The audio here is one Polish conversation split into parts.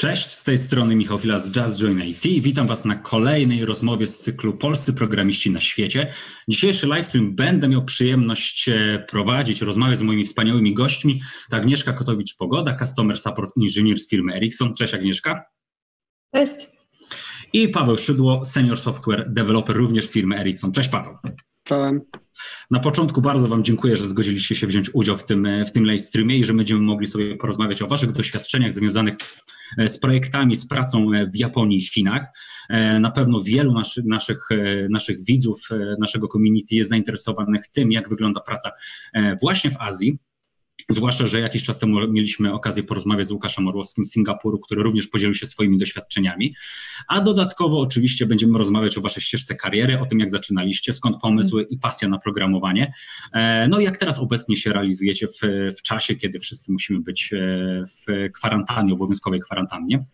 Cześć, z tej strony Michał Fila z Just Join IT. Witam Was na kolejnej rozmowie z cyklu Polscy Programiści na świecie. Dzisiejszy livestream będę miał przyjemność e, prowadzić, rozmawiać z moimi wspaniałymi gośćmi. To Agnieszka Kotowicz-Pogoda, Customer Support Engineer z firmy Ericsson. Cześć Agnieszka. Cześć. I Paweł Szydło, Senior Software Developer również z firmy Ericsson. Cześć Paweł. Czołem. Na początku bardzo Wam dziękuję, że zgodziliście się wziąć udział w tym, w tym live streamie i że będziemy mogli sobie porozmawiać o Waszych doświadczeniach związanych E, z projektami, z pracą e, w Japonii i Chinach. E, na pewno wielu naszy, naszych, naszych widzów, naszego community jest zainteresowanych tym, jak wygląda praca właśnie w Azji. Zwłaszcza, że jakiś czas temu mieliśmy okazję porozmawiać z Łukaszem Orłowskim z Singapuru, który również podzielił się swoimi doświadczeniami. A dodatkowo oczywiście będziemy rozmawiać o waszej ścieżce kariery, o tym jak zaczynaliście, skąd pomysły i pasja na programowanie. E, no i jak teraz obecnie się realizujecie w, w czasie, kiedy wszyscy musimy być e, w kwarantannie, obowiązkowej kwarantannie.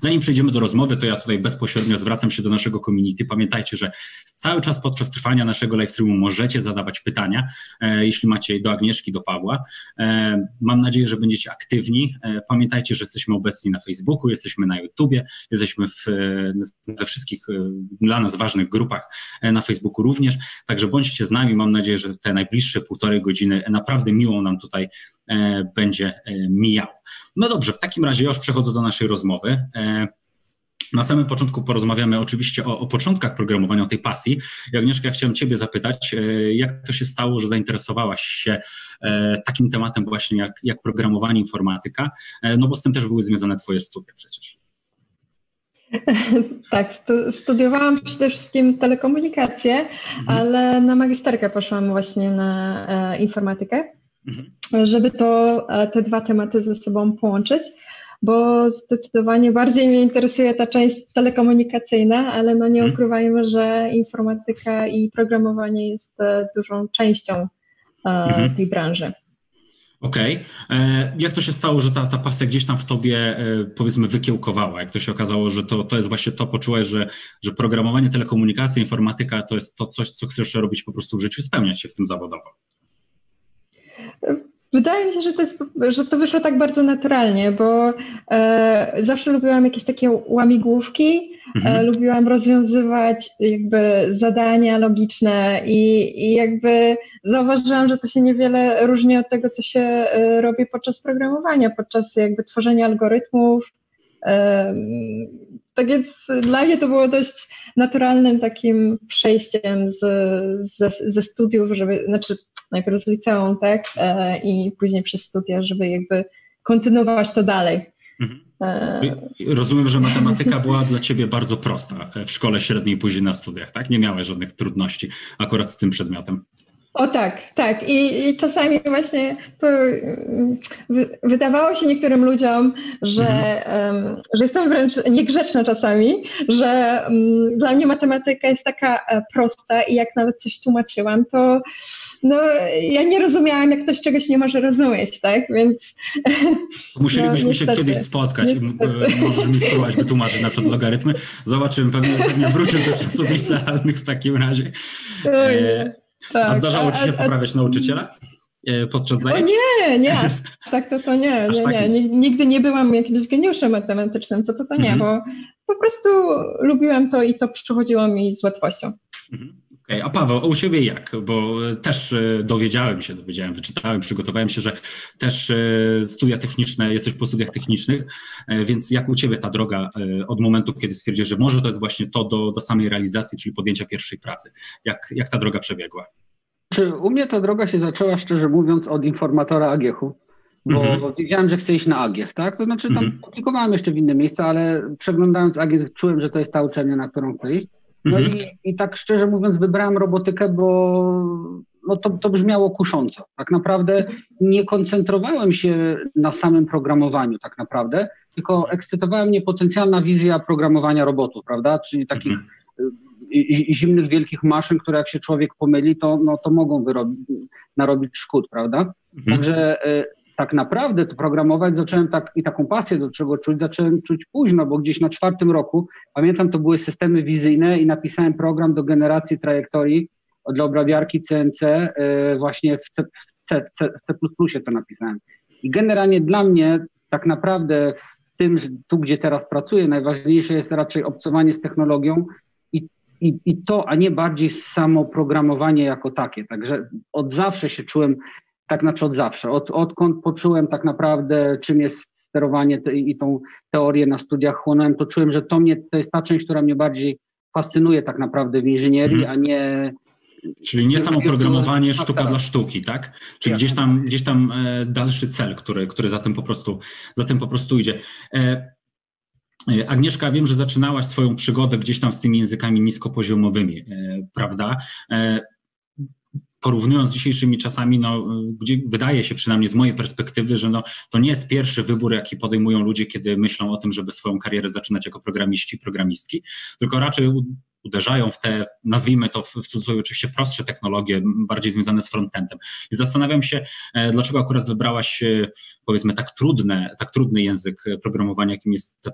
Zanim przejdziemy do rozmowy, to ja tutaj bezpośrednio zwracam się do naszego community. Pamiętajcie, że cały czas podczas trwania naszego livestreamu możecie zadawać pytania, e, jeśli macie do Agnieszki, do Pawła. E, mam nadzieję, że będziecie aktywni. E, pamiętajcie, że jesteśmy obecni na Facebooku, jesteśmy na YouTubie, jesteśmy w, we wszystkich dla nas ważnych grupach na Facebooku również. Także bądźcie z nami. Mam nadzieję, że te najbliższe półtorej godziny naprawdę miło nam tutaj będzie mijało. No dobrze, w takim razie już przechodzę do naszej rozmowy. E, na samym początku porozmawiamy oczywiście o, o, początkach programowania, o tej pasji. I Agnieszka, ja chciałem Ciebie zapytać, e, jak to się stało, że zainteresowałaś się e, takim tematem właśnie jak, jak programowanie, informatyka, no bo z tym też były związane Twoje studia przecież. Tak, studiowałam przede wszystkim telekomunikację, mhm. ale na magisterkę poszłam właśnie na informatykę mhm. żeby to, e, te dwa tematy ze sobą połączyć, bo zdecydowanie bardziej mnie interesuje ta część telekomunikacyjna, ale no nie mhm. ukrywajmy, że informatyka i programowanie jest e, dużą częścią e, mhm. tej branży. Okej. Okay. Jak to się stało, że ta, ta pasja gdzieś tam w tobie, powiedzmy, wykiełkowała? Jak to się okazało, że to, to jest właśnie to, poczułeś, że, że programowanie, telekomunikacja, informatyka to jest to coś, co chcesz robić po prostu w życiu, spełniać się w tym zawodowo? Wydaje mi się, że to, jest, że to wyszło tak bardzo naturalnie, bo e, zawsze lubiłam jakieś takie łamigłówki, e, mhm. e, lubiłam rozwiązywać jakby zadania logiczne i, i jakby zauważyłam, że to się niewiele różni od tego, co się e, robi podczas programowania, podczas jakby tworzenia algorytmów. E, tak więc dla mnie to było dość naturalnym takim przejściem z, ze, ze studiów, żeby, znaczy najpierw z liceum, tak, e, i później przez studia, żeby jakby kontynuować to dalej. Mhm. E, rozumiem, że matematyka była dla ciebie bardzo prosta w szkole średniej, później na studiach, tak? Nie miałeś żadnych trudności akurat z tym przedmiotem. O tak, tak. I, I, czasami właśnie to mm, wydawało się niektórym ludziom, że, mhm. um, że jestem wręcz niegrzeczna czasami, że um, dla mnie matematyka jest taka e, prosta i jak nawet coś tłumaczyłam, to no, ja nie rozumiałam, jak ktoś czegoś nie może rozumieć, tak? Więc. Musielibyśmy no, się kiedyś spotkać niestety. i możesz mi spróbować wytłumaczyć na przykład logarytmy. Zobaczymy, pewnie, pewnie wrócisz do czasów licealnych w takim razie. E, tak, a zdarzało ci się a, a, poprawiać nauczyciela? E, podczas zajęć? O nie, nie, tak to to nie, nie, tak nie. Nigdy nie byłam jakimś geniuszem matematycznym, co to to nie, mhm. bo po prostu lubiłem to i to przychodziło mi z łatwością. Mhm. A Paweł, u siebie jak? Bo też e, dowiedziałem się, dowiedziałem, wyczytałem, przygotowałem się, że też e, studia techniczne, jesteś po studiach technicznych, więc jak u ciebie ta droga od momentu, kiedy stwierdziłeś, że może to jest właśnie to do, do samej realizacji, czyli podjęcia pierwszej pracy, jak, jak ta droga przebiegła? Czy u mnie ta droga się zaczęła, szczerze mówiąc, od informatora Agiechu, bo mhm. wiedziałem, że chcę iść na Agiech, tak? To znaczy tam mhm. aplikowałem jeszcze w inne miejsca, ale przeglądając Agiech czułem, że to jest ta uczelnia, na którą chcę iść. No mhm. i, i tak szczerze mówiąc wybrałem robotykę, bo no to, to brzmiało kusząco. Tak naprawdę nie koncentrowałem się na samym programowaniu tak naprawdę, tylko ekscytowała mnie potencjalna wizja programowania robotów, prawda? Czyli takich mhm i zimnych wielkich maszyn, które jak się człowiek pomyli, to, no, to mogą wyrobić, narobić szkód, prawda? Mhm. Także y, tak naprawdę to programować zacząłem tak i taką pasję do czego czuć, zacząłem czuć późno, bo gdzieś na czwartym roku, pamiętam, to były systemy wizyjne i napisałem program do generacji trajektorii dla obrabiarki CNC y, właśnie w C, w C, C, to napisałem. I generalnie dla mnie tak naprawdę w tym, tu gdzie teraz pracuję, najważniejsze jest raczej obcowanie z technologią i, i, i to, a nie bardziej samo programowanie jako takie. Także od zawsze się czułem, tak znaczy od zawsze, od, odkąd poczułem tak naprawdę, czym jest sterowanie te, i tą teorię na studiach chłonąłem, to czułem, że to mnie, to jest ta część, która mnie bardziej fascynuje tak naprawdę w inżynierii, hmm. a nie Czyli nie samo programowanie sztuka dla sztuki, tak? Czyli gdzieś tam, gdzieś tam e, dalszy cel, który, który za tym po prostu, za tym po prostu idzie. E, e, Agnieszka, wiem, że zaczynałaś swoją przygodę gdzieś tam z tymi językami niskopoziomowymi, prawda? Porównując z dzisiejszymi czasami, no, gdzie wydaje się przynajmniej z mojej perspektywy, że no, to nie jest pierwszy wybór, jaki podejmują ludzie, kiedy myślą o tym, żeby swoją karierę zaczynać jako programiści, programistki, tylko raczej uderzają w te, nazwijmy to w, cudzysłowie oczywiście prostsze technologie, bardziej związane z frontendem. I zastanawiam się, e, dlaczego akurat wybrałaś, e, powiedzmy, tak trudne, tak trudny język programowania, jakim jest C++.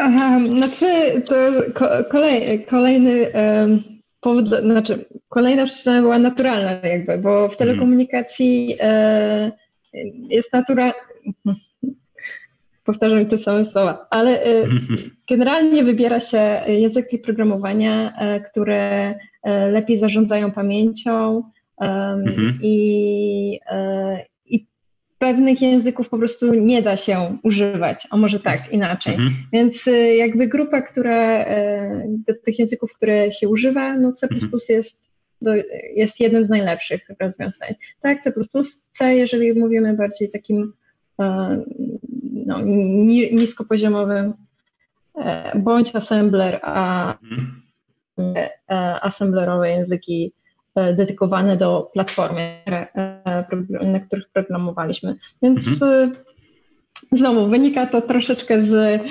Aha, znaczy to kolej, kolejny um, powód, znaczy kolejna przyczyna była naturalna jakby, bo w mhm. telekomunikacji e, jest natura, powtarzam te same słowa, ale e, generalnie wybiera się języki programowania, e, które e, lepiej zarządzają pamięcią mhm. i, i pewnych języków po prostu nie da się używać, a może tak, inaczej. Mhm. Więc jakby grupa, która do tych języków, które się używa, no C++ mhm. jest do, jest jednym z najlepszych rozwiązań. Tak, C++, C, jeżeli mówimy bardziej takim no, niskopoziomowym e, bądź assembler, a mhm. E, assemblerowe języki dedykowane do platformy, na których programowaliśmy. Więc mhm. znowu wynika to troszeczkę z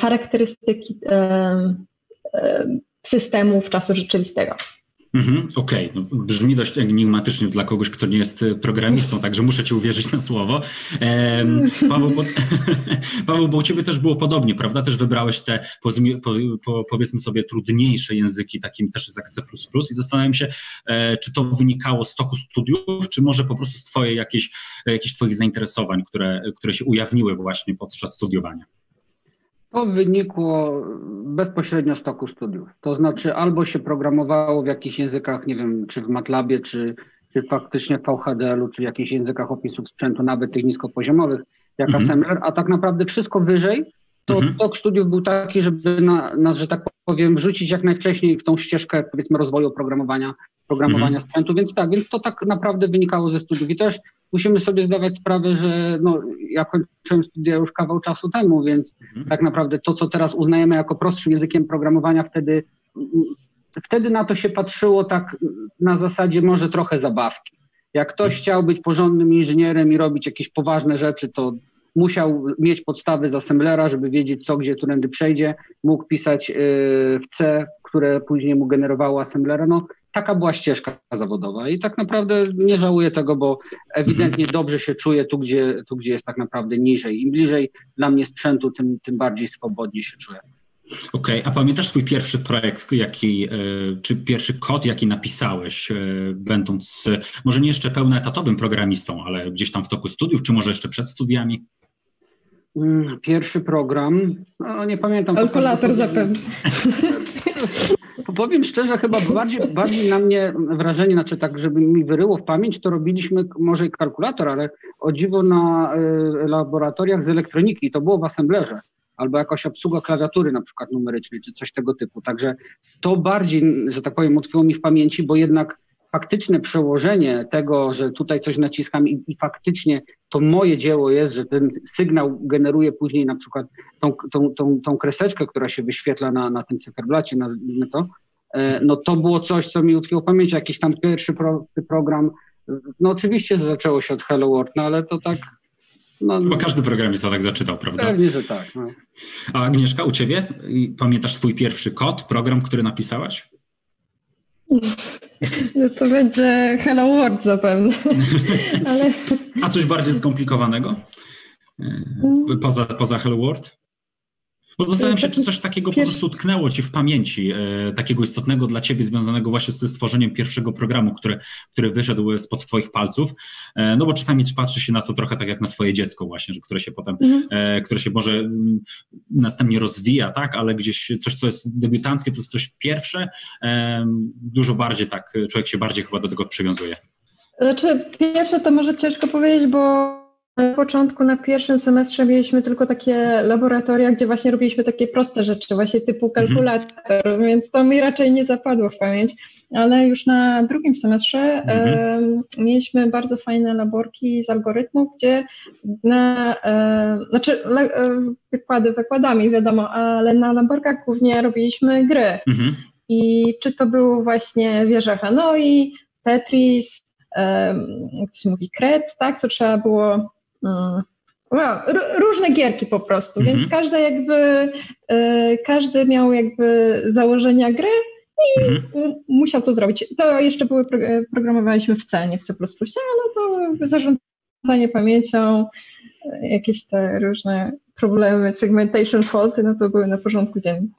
charakterystyki systemów czasu rzeczywistego. Mhm, Okej, okay. no, brzmi dość enigmatycznie dla kogoś, kto nie jest e, programistą, także muszę ci uwierzyć na słowo. Ehm, Paweł, bo, Paweł, bo u ciebie też było podobnie, prawda? Też wybrałeś te, powiedzmy sobie, trudniejsze języki, takim też jak C++ i zastanawiam się, e, czy to wynikało z toku studiów, czy może po prostu z twojej jakiejś, jakichś twoich zainteresowań, które, które się ujawniły właśnie podczas studiowania. To wynikło bezpośrednio z toku studiów. To znaczy albo się programowało w jakichś językach, nie wiem, czy w MATLABie, czy, czy faktycznie w VHDL-u, czy w jakichś językach opisów sprzętu, nawet tych niskopoziomowych, jak mhm. assembler, a tak naprawdę wszystko wyżej, to mhm. tok studiów był taki, żeby na, nas, że tak powiem, wrzucić jak najwcześniej w tą ścieżkę, powiedzmy, rozwoju oprogramowania, programowania mhm. sprzętu, więc tak, więc to tak naprawdę wynikało ze studiów. I też musimy sobie zdawać sprawę, że no, ja kończyłem studia już kawał czasu temu, więc mhm. tak naprawdę to, co teraz uznajemy jako prostszym językiem programowania, wtedy, wtedy na to się patrzyło tak na zasadzie może trochę zabawki. Jak ktoś mhm. chciał być porządnym inżynierem i robić jakieś poważne rzeczy, to musiał mieć podstawy z assemblera, żeby wiedzieć, co gdzie, którędy przejdzie. Mógł pisać y, w C, które później mu generowało assemblera. No, taka była ścieżka zawodowa i tak naprawdę nie żałuję tego, bo ewidentnie mhm. dobrze się czuję tu gdzie, tu, gdzie jest tak naprawdę niżej. Im bliżej dla mnie sprzętu, tym, tym bardziej swobodnie się czuję. Okej, okay. a pamiętasz swój pierwszy projekt, jaki, e, czy pierwszy kod, jaki napisałeś, e, będąc może nie jeszcze pełnoetatowym programistą, ale gdzieś tam w toku studiów, czy może jeszcze przed studiami? Mm, pierwszy program, no nie pamiętam. Kalkulator zapewne. Powiem szczerze, chyba bardziej, bardziej na mnie wrażenie, znaczy tak, żeby mi wyryło w pamięć, to robiliśmy może i kalkulator, ale o dziwo na y, laboratoriach z elektroniki, to było w assemblerze albo jakaś obsługa klawiatury na przykład numerycznej, czy coś tego typu. Także to bardziej, że tak powiem, utkwiło mi w pamięci, bo jednak faktyczne przełożenie tego, że tutaj coś naciskam i, i, faktycznie to moje dzieło jest, że ten sygnał generuje później na przykład tą, tą, tą, tą kreseczkę, która się wyświetla na, na tym cyferblacie, nazwijmy to, e, no to było coś, co mi utkwiło w pamięci, jakiś tam pierwszy prosty program. No oczywiście zaczęło się od Hello World, no ale to tak no, Chyba każdy programista tak zaczynał, prawda? Pewnie, że tak. No. A Agnieszka, u ciebie? Pamiętasz swój pierwszy kod, program, który napisałaś? No to będzie Hello World zapewne. Ale... A coś bardziej skomplikowanego? E, poza, poza Hello World? Bo zastanawiam się, czy coś takiego po prostu tknęło ci w pamięci, e, takiego istotnego dla ciebie, związanego właśnie ze stworzeniem pierwszego programu, który, który wyszedł spod twoich palców. E, no bo czasami patrzy się na to trochę tak jak na swoje dziecko właśnie, że które się potem, mhm. e, które się może m, mm, następnie rozwija, tak, ale gdzieś coś, co jest debiutanckie, coś, coś pierwsze, e, dużo bardziej tak, człowiek się bardziej chyba do tego przywiązuje. Znaczy, pierwsze to może ciężko powiedzieć, bo na początku, na pierwszym semestrze mieliśmy tylko takie laboratoria, gdzie właśnie robiliśmy takie proste rzeczy, właśnie typu mhm. kalkulator, mhm. więc to mi raczej nie zapadło w pamięć, ale już na drugim semestrze mhm. e, mieliśmy bardzo fajne laborki z algorytmów, gdzie na, e, znaczy le, wykłady wykładami wiadomo, ale na laborkach głównie robiliśmy gry. Mhm. I czy to był właśnie wieża Hanoi, Tetris, jak to się mówi, kret, tak, co trzeba było no, różne gierki po prostu, mhm. więc każdy jakby, e, każdy miał jakby założenia gry i mhm. musiał to zrobić. To jeszcze były, programowaliśmy w C, nie w C++, ale to zarządzanie pamięcią, e, jakieś te różne problemy, segmentation faulty, no to były na porządku dziennym.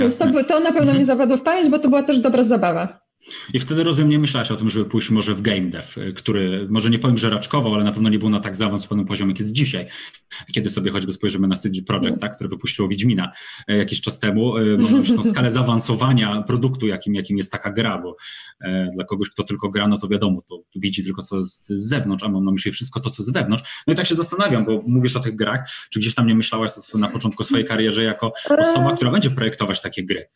Więc to, to na pewno mhm. mi zapadło w pamięć, bo to była też dobra zabawa. I wtedy rozumiem, nie myślałaś o tym, żeby pójść może w game dev, który może nie powiem, że raczkował, ale na pewno nie był na tak zaawansowanym poziomie, jak jest dzisiaj. Kiedy sobie choćby spojrzymy na CD Projekt, tak, który wypuściło Wiedźmina e, jakiś czas temu, e, można już tą skalę zaawansowania produktu, jakim, jakim jest taka gra, bo e, dla kogoś, kto tylko gra, no to wiadomo, to widzi tylko co z, z zewnątrz, a mam na myśli wszystko to, co z wewnątrz. No i tak się zastanawiam, bo mówisz o tych grach, czy gdzieś tam nie myślałaś na początku swojej karierze jako osoba, która będzie projektować takie gry,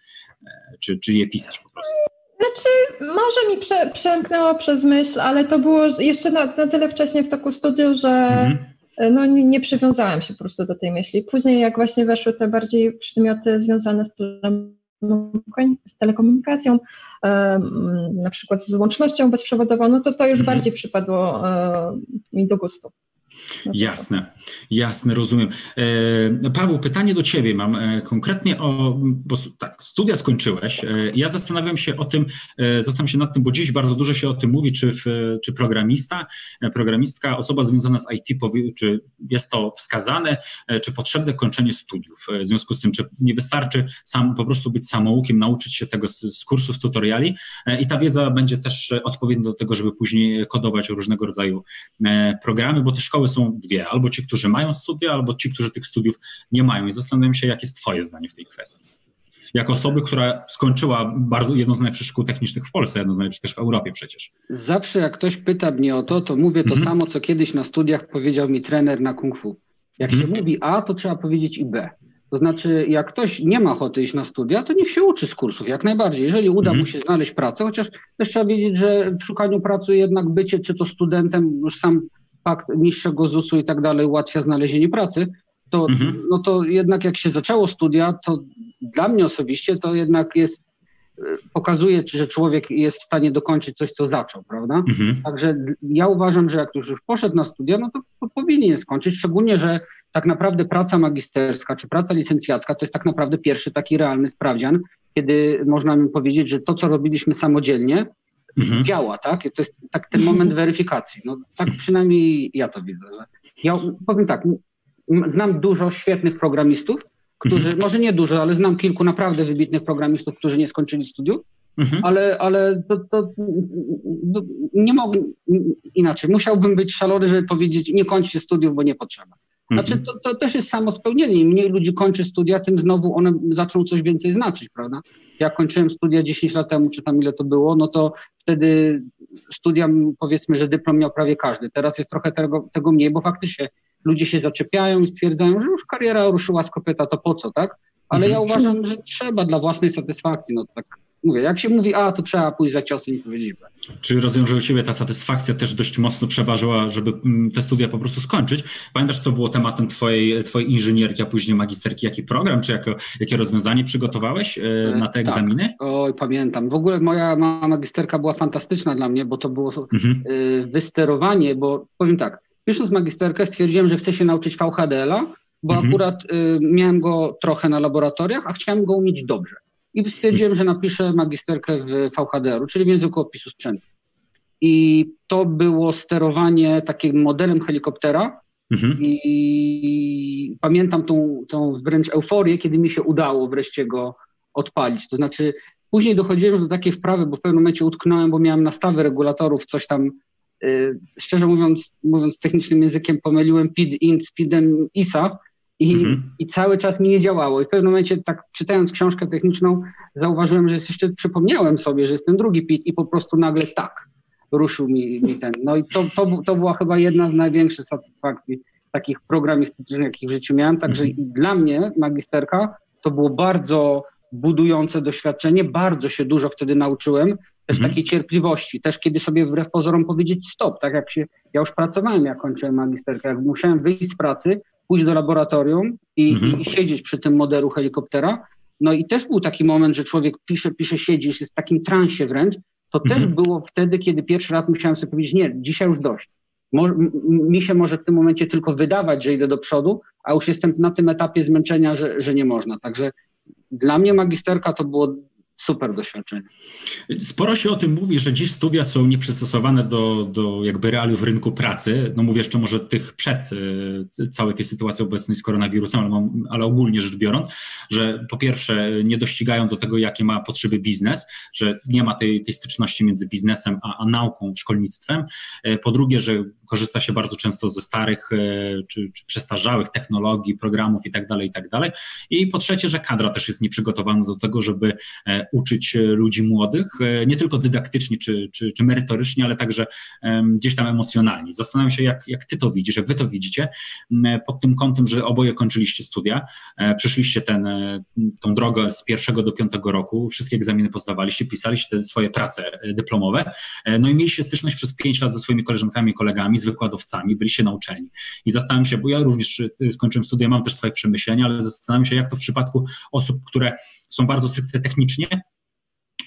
czy, czy je pisać po prostu? Znaczy, może mi prze, przemknęło przez myśl, ale to było jeszcze na, na tyle wcześnie w toku studiów, że mhm. no, nie, nie, przywiązałam się po prostu do tej myśli. Później, jak właśnie weszły te bardziej przedmioty związane z, z telekomunikacją, na przykład z łącznością bezprzewodową, no to to już mhm. bardziej przypadło mi do gustu. Jasne, jasne, rozumiem. E, Paweł, pytanie do Ciebie mam e, konkretnie o, bo tak, studia skończyłeś. E, ja zastanawiam się o tym, zastanawiam się nad tym, bo dziś bardzo dużo się o tym mówi, czy, w, czy programista, programistka, osoba związana z IT, czy jest to wskazane, czy potrzebne kończenie studiów. W związku z tym, czy nie wystarczy sam po prostu być samoukiem, nauczyć się tego z, z kursów, tutoriali i ta wiedza będzie też odpowiednia do tego, żeby później kodować różnego rodzaju programy, bo te szkoły są dwie, albo ci, którzy mają studia, albo ci, którzy tych studiów nie mają. I zastanawiam się, jakie jest Twoje zdanie w tej kwestii. Jako osoby, która skończyła bardzo jedną z najlepszych szkół technicznych w Polsce, jedną z najlepszych też w Europie przecież. Zawsze jak ktoś pyta mnie o to, to mówię to mhm. samo, co kiedyś na studiach powiedział mi trener na kung fu. Jak mhm. się mówi A, to trzeba powiedzieć i B. To znaczy, jak ktoś nie ma ochoty iść na studia, to niech się uczy z kursów, jak najbardziej. Jeżeli uda mhm. mu się znaleźć pracę, chociaż też trzeba wiedzieć, że w szukaniu pracy jednak bycie, czy to studentem, już sam fakt niższego ZUS-u i tak dalej ułatwia znalezienie pracy, to, mhm. no to jednak jak się zaczęło studia, to dla mnie osobiście to jednak jest, e, pokazuje, że człowiek jest w stanie dokończyć coś, co zaczął, prawda? Mhm. Także ja uważam, że jak ktoś już poszedł na studia, no to, to powinien skończyć, szczególnie, że tak naprawdę praca magisterska czy praca licencjacka to jest tak naprawdę pierwszy taki realny sprawdzian, kiedy można mi powiedzieć, że to, co robiliśmy samodzielnie, mhm. działa, tak? To jest tak ten moment weryfikacji. No, tak przynajmniej ja to widzę. Ja powiem tak, znam dużo świetnych programistów, którzy, mhm. może nie dużo, ale znam kilku naprawdę wybitnych programistów, którzy nie skończyli studiów, mhm. ale, ale to, to, to, nie mogę inaczej. Musiałbym być szalony, żeby powiedzieć, nie kończcie studiów, bo nie potrzeba. Znaczy, mhm. to, to też jest samo spełnienie. Im mniej ludzi kończy studia, tym znowu one zaczną coś więcej znaczyć, prawda? Ja kończyłem studia 10 lat temu, czy tam ile to było, no to wtedy studia, powiedzmy, że dyplom miał prawie każdy. Teraz jest trochę tego, tego mniej, bo faktycznie ludzie się zaczepiają i stwierdzają, że już kariera ruszyła z kopyta, to po co, tak? Ale ja mhm. uważam, że trzeba dla własnej satysfakcji, no tak mówię, jak się mówi A, to trzeba pójść za ciosem i powiedzieć B. Czy rozumiem, że u Ciebie ta satysfakcja też dość mocno przeważyła, żeby mm, te studia po prostu skończyć? Pamiętasz, co było tematem Twojej, twojej inżynierki, a później magisterki? Jaki program, czy jako, jakie rozwiązanie przygotowałeś e, e, na te tak. egzaminy? Oj, pamiętam. W ogóle moja magisterka była fantastyczna dla mnie, bo to było mhm. E, wysterowanie, bo powiem tak, pisząc magisterkę stwierdziłem, że chcę się nauczyć VHDL-a, bo mhm. akurat miałem go trochę na laboratoriach, a chciałem go umieć dobrze i stwierdziłem, że napiszę magisterkę w VHDR-u, czyli w języku opisu sprzętu. I to było sterowanie takim modelem helikoptera mhm. i pamiętam tą, tą wręcz euforię, kiedy mi się udało wreszcie go odpalić. To znaczy, później dochodziłem do takiej wprawy, bo w pewnym momencie utknąłem, bo miałem nastawy regulatorów, coś tam, yy, szczerze mówiąc, mówiąc technicznym językiem, pomyliłem PID int z PIDem ISA i, mhm. i cały czas mi nie działało. I w pewnym momencie, tak czytając książkę techniczną, zauważyłem, że jest jeszcze, przypomniałem sobie, że jest ten drugi PID i po prostu nagle tak ruszył mi, mi ten. No i to, to, to była chyba jedna z największych satysfakcji takich programistycznych, jakich w życiu miałem. Także mhm. dla mnie magisterka to było bardzo budujące doświadczenie, bardzo się dużo wtedy nauczyłem, też mhm. takiej cierpliwości, też kiedy sobie wbrew pozorom powiedzieć stop, tak jak się, ja już pracowałem, jak kończyłem magisterkę, jak musiałem wyjść z pracy, pójść do laboratorium i, mhm. i siedzieć przy tym modelu helikoptera, no i też był taki moment, że człowiek pisze, pisze, siedzi, jest w takim transie wręcz, to mhm. też było wtedy, kiedy pierwszy raz musiałem sobie powiedzieć, nie, dzisiaj już dość. Mi się może w tym momencie tylko wydawać, że idę do przodu, a już jestem na tym etapie zmęczenia, że, że nie można. Także dla mnie magisterka to było super doświadczenie. Sporo się o tym mówi, że dziś studia są nieprzystosowane do, do jakby realiów rynku pracy. No mówię jeszcze może tych przed y, całej tej sytuacji obecnej z koronawirusem, ale, mam, ale ogólnie rzecz biorąc, że po pierwsze nie dościgają do tego, jakie ma potrzeby biznes, że nie ma tej, tej styczności między biznesem a, a nauką, szkolnictwem. Y, po drugie, że korzysta się bardzo często ze starych y, czy, czy przestarzałych technologii, programów i tak dalej, i tak. I po trzecie, że kadra też jest nieprzygotowana do tego, żeby uczyć e, ludzi młodych, e, nie tylko dydaktycznie czy, czy, czy merytorycznie, ale także gdzieś tam emocjonalnie. Zastanawiam się, jak, jak ty to widzisz, jak wy to widzicie, pod tym kątem, że oboje kończyliście studia, e, przeszliście ten, tą drogę z pierwszego do piątego roku, wszystkie egzaminy pozdawaliście, pisaliście te swoje prace dyplomowe, no i mieliście styczność przez pięć lat ze swoimi koleżankami i kolegami, z wykładowcami, byliście na uczelni. I zastanawiam się, bo ja również skończyłem studia, mam też swoje przemyślenia, ale zastanawiam się, jak to w przypadku osób, które są bardzo stricte technicznie,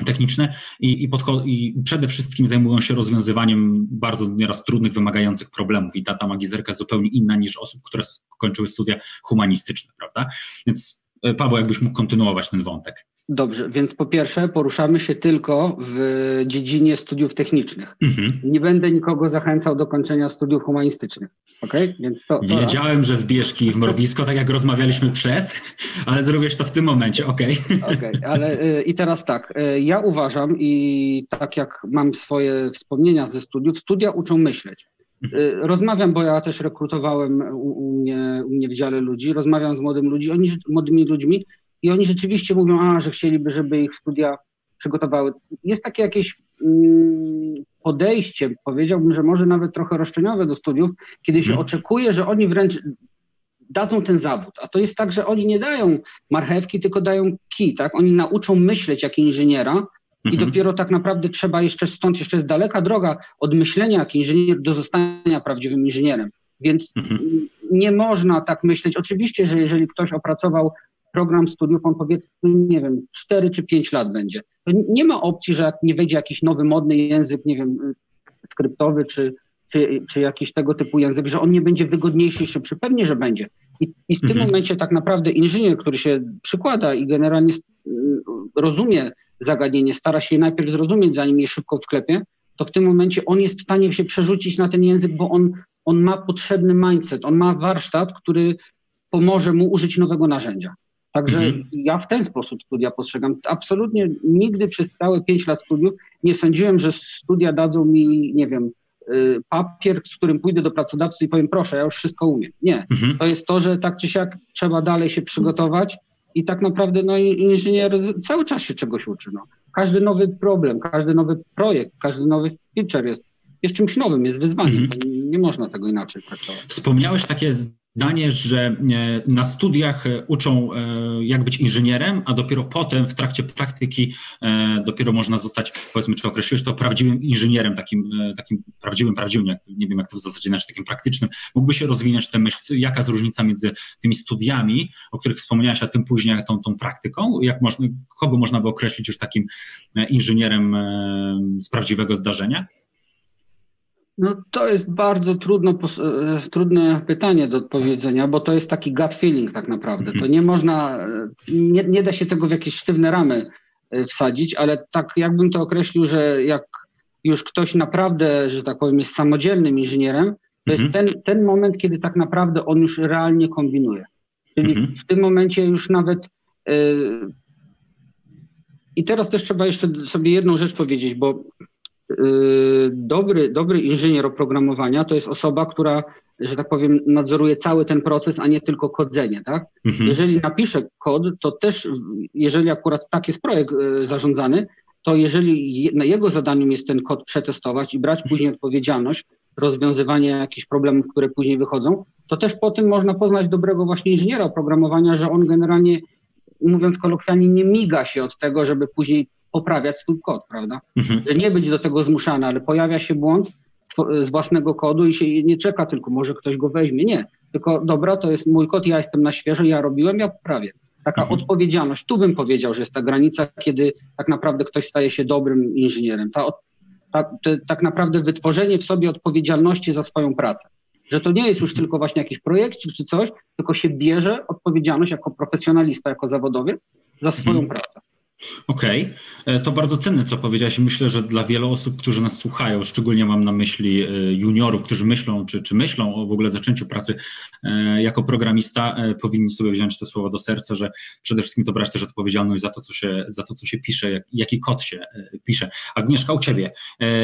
techniczne i, i, i, przede wszystkim zajmują się rozwiązywaniem bardzo nieraz trudnych, wymagających problemów i ta, ta magisterka jest zupełnie inna niż osób, które skończyły studia humanistyczne, prawda? Więc e, Paweł, jakbyś mógł kontynuować ten wątek. Dobrze, więc po pierwsze poruszamy się tylko w dziedzinie studiów technicznych. Mhm. Nie będę nikogo zachęcał do kończenia studiów humanistycznych. Okay? Więc to, to Wiedziałem, raz. że wbierz kij w mrowisko, tak jak rozmawialiśmy przed, ale zrobisz to w tym momencie, okej. Okay. Okay, ale y, i teraz tak, y, ja uważam i tak jak mam swoje wspomnienia ze studiów, studia uczą myśleć. Y, rozmawiam, bo ja też rekrutowałem u, u, mnie, u mnie w dziale ludzi, rozmawiam z młodym ludzi, oni, młodymi ludźmi i oni rzeczywiście mówią, a, że chcieliby, żeby ich studia przygotowały. Jest takie jakieś mm, podejście, powiedziałbym, że może nawet trochę roszczeniowe do studiów, kiedy się hmm. oczekuje, że oni wręcz dadzą ten zawód. A to jest tak, że oni nie dają marchewki, tylko dają kij, tak? Oni nauczą myśleć jak inżyniera, i mhm. dopiero tak naprawdę trzeba jeszcze stąd, jeszcze jest daleka droga od myślenia jak inżynier do zostania prawdziwym inżynierem. Więc mhm. nie można tak myśleć. Oczywiście, że jeżeli ktoś opracował program studiów, on powiedzmy, nie wiem, 4 czy 5 lat będzie. To nie ma opcji, że jak nie wejdzie jakiś nowy, modny język, nie wiem, skryptowy czy, czy, czy jakiś tego typu język, że on nie będzie wygodniejszy i szybszy. Pewnie, że będzie. I, i w tym mhm. momencie tak naprawdę inżynier, który się przykłada i generalnie rozumie zagadnienie, stara się je najpierw zrozumieć, zanim je szybko wklepie, to w tym momencie on jest w stanie się przerzucić na ten język, bo on, on ma potrzebny mindset, on ma warsztat, który pomoże mu użyć nowego narzędzia. Także mhm. ja w ten sposób studia postrzegam. Absolutnie nigdy przez całe pięć lat studiów nie sądziłem, że studia dadzą mi, nie wiem, y, papier, z którym pójdę do pracodawcy i powiem, proszę, ja już wszystko umiem. Nie. Mhm. To jest to, że tak czy siak trzeba dalej się przygotować i tak naprawdę no, inżynier cały czas się czegoś uczy. No. Każdy nowy problem, każdy nowy projekt, każdy nowy feature jest, jest czymś nowym, jest wyzwaniem. Mhm. Nie można tego inaczej traktować. Wspomniałeś takie zdanie, że e, na studiach e, uczą, e, jak być inżynierem, a dopiero potem w trakcie praktyki dopiero można zostać, powiedzmy, czy określiłeś to prawdziwym inżynierem, takim, takim prawdziwym, prawdziwym, jak, nie wiem jak to w zasadzie znaczy, takim praktycznym. Mógłby się rozwinąć tę myśl, jaka jest różnica między tymi studiami, o których wspomniałeś, a tym później tą, tą praktyką? Jak można, kogo można by określić już takim inżynierem z prawdziwego zdarzenia? No to jest bardzo trudno, e, trudne pytanie do odpowiedzenia, bo to jest taki gut feeling tak naprawdę. To nie można, e, nie, nie da się tego w jakieś sztywne ramy e, wsadzić, ale tak jakbym to określił, że jak już ktoś naprawdę, że tak powiem, jest samodzielnym inżynierem, to jest mhm. ten, ten moment, kiedy tak naprawdę on już realnie kombinuje. Czyli mhm. w tym momencie już nawet. Yy, I teraz też trzeba jeszcze sobie jedną rzecz powiedzieć, bo dobry, dobry inżynier oprogramowania to jest osoba, która, że tak powiem, nadzoruje cały ten proces, a nie tylko kodzenie. Tak? Mhm. Jeżeli napisze kod, to też, jeżeli akurat tak jest projekt yy, zarządzany, to jeżeli na jego zadaniem jest ten kod przetestować i brać później odpowiedzialność, rozwiązywanie jakichś problemów, które później wychodzą, to też po tym można poznać dobrego właśnie inżyniera oprogramowania, że on generalnie, mówiąc kolokwialnie, nie miga się od tego, żeby później poprawiać swój kod, prawda? Mhm. Że nie być do tego zmuszany, ale pojawia się błąd z własnego kodu i się nie czeka tylko, może ktoś go weźmie. Nie, tylko dobra, to jest mój kod, ja jestem na świeżo, ja robiłem, ja poprawię. Taka mhm. odpowiedzialność. Tu bym powiedział, że jest ta granica, kiedy tak naprawdę ktoś staje się dobrym inżynierem. Ta, ta, te, tak naprawdę wytworzenie w sobie odpowiedzialności za swoją pracę. Że to nie jest już tylko właśnie jakiś projekt czy coś, tylko się bierze odpowiedzialność jako profesjonalista, jako zawodowy za swoją mhm. pracę. Okej, okay. E, to bardzo cenne, co powiedziałeś. Myślę, że dla wielu osób, którzy nas słuchają, szczególnie mam na myśli e, juniorów, którzy myślą, czy, czy myślą o w ogóle zaczęciu pracy e, jako programista, powinni sobie wziąć te słowa do serca, że przede wszystkim to brać też odpowiedzialność za to, co się, za to, co się pisze, jak, jaki kod się pisze. Agnieszka, u Ciebie,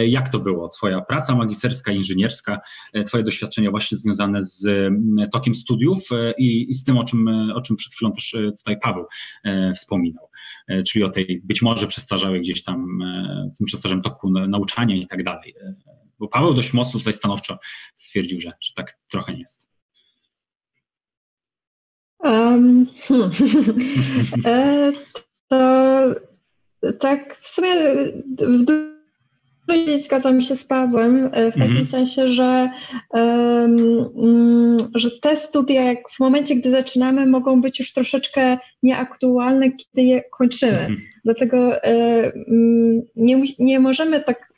jak to było? Twoja praca magisterska, inżynierska, Twoje doświadczenia właśnie związane z tokiem studiów i, i z tym, o czym, o czym przed chwilą też tutaj Paweł wspominał. E, o tej być może przestarzałej gdzieś tam, e, tym przestarzałym toku nauczania i tak dalej. E, bo Paweł dość mocno tutaj stanowczo stwierdził, że, że tak trochę nie jest. Um, hmm. to tak w sumie w Zgadzam się z Pawłem e, w takim mhm. sensie, że, um, że te studia, jak w momencie, gdy zaczynamy, mogą być już troszeczkę nieaktualne, kiedy je kończymy. Mhm. Dlatego um, nie, nie możemy tak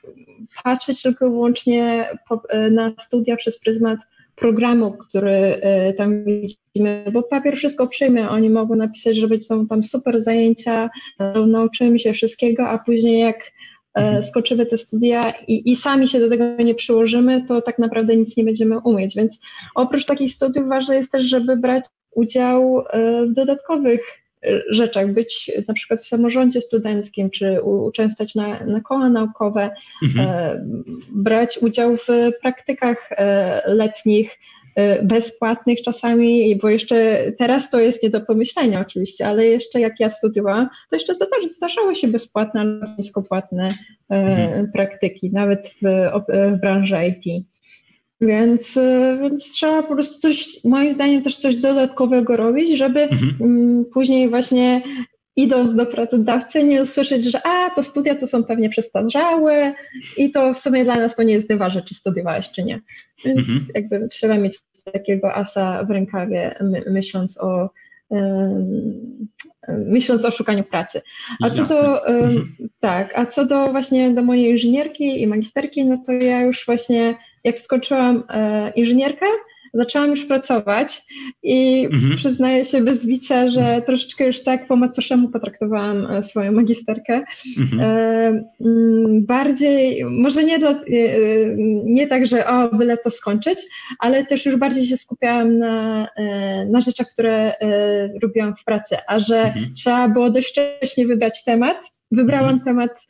patrzeć tylko i wyłącznie po, e, na studia przez pryzmat programu, który tam widzimy, bo papier wszystko przyjmie. Oni mogą napisać, że będą tam super zajęcia, nauczymy się wszystkiego, a później jak Mhm. E, skoczymy te studia i, i sami się do tego nie przyłożymy, to tak naprawdę nic nie będziemy umieć. Więc oprócz takich studiów ważne jest też, żeby brać udział e, w dodatkowych e, rzeczach, być na przykład w samorządzie studenckim, czy uczęstniać na, na koła naukowe, mhm. brać udział w praktykach letnich, bezpłatnych czasami, bo jeszcze teraz to jest nie do pomyślenia oczywiście, ale jeszcze jak ja studiowałam, to jeszcze zdarzały się bezpłatne albo niskopłatne y, mhm. praktyki, nawet w, w branży IT. Więc, y, więc trzeba po prostu coś, moim zdaniem, też coś dodatkowego robić, żeby mhm. Mm, później właśnie idąc do pracodawcy, nie usłyszeć, że a, to studia to są pewnie przestarzałe i to w sumie dla nas to nie jest nieważne, czy studiowałeś, czy nie. Więc mhm. jakby trzeba mieć takiego asa w rękawie, my, myśląc o myśląc o szukaniu pracy. A co do mhm. tak, a co do właśnie do mojej inżynierki i magisterki, no to ja już właśnie jak skończyłam e, inżynierkę, zaczęłam już pracować i mhm. przyznaję się bez bicia, że troszeczkę już tak po macoszemu potraktowałam e, swoją magisterkę. Mhm. E, mm, bardziej, może nie, do, e, nie tak, że o, byle to skończyć, ale też już bardziej się skupiałam na, na rzeczach, które robiłam w pracy, a że mhm. trzeba było dość wcześnie wybrać temat, Wybrałam mhm. temat,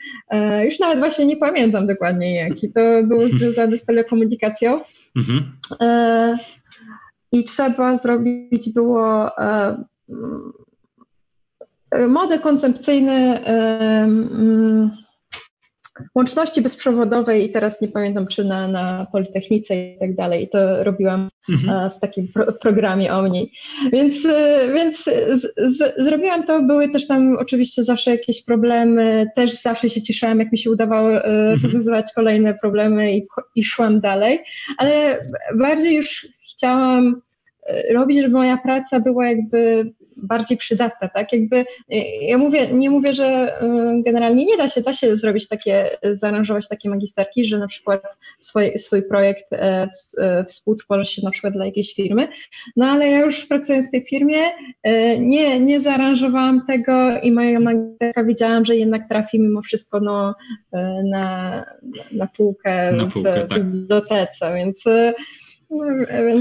już nawet właśnie nie pamiętam dokładnie jaki, to było związane z telekomunikacją. Mhm. E, I trzeba zrobić było e, e, model koncepcyjny łączności bezprzewodowej i teraz nie pamiętam, czy na, na Politechnice i tak dalej. To robiłam mhm. w takim pro, programie Omni. Więc, więc z, z, zrobiłam to. Były też tam oczywiście zawsze jakieś problemy. Też zawsze się cieszyłam, jak mi się udawało mhm. rozwiązywać kolejne problemy i, i szłam dalej. Ale bardziej już chciałam robić, żeby moja praca była jakby bardziej przydatna, tak? Jakby y, ja mówię, nie mówię, że y, generalnie nie da się, da się zrobić takie, zaaranżować takie magisterki, że na przykład swój, swój projekt e, e, współtworzy się na przykład dla jakiejś firmy, no ale ja już pracując w tej firmie e, nie, nie zaaranżowałam tego i moja magisterka widziałam, że jednak trafi mimo wszystko no, na, na półkę, na półkę w, tak. w bibliotece, więc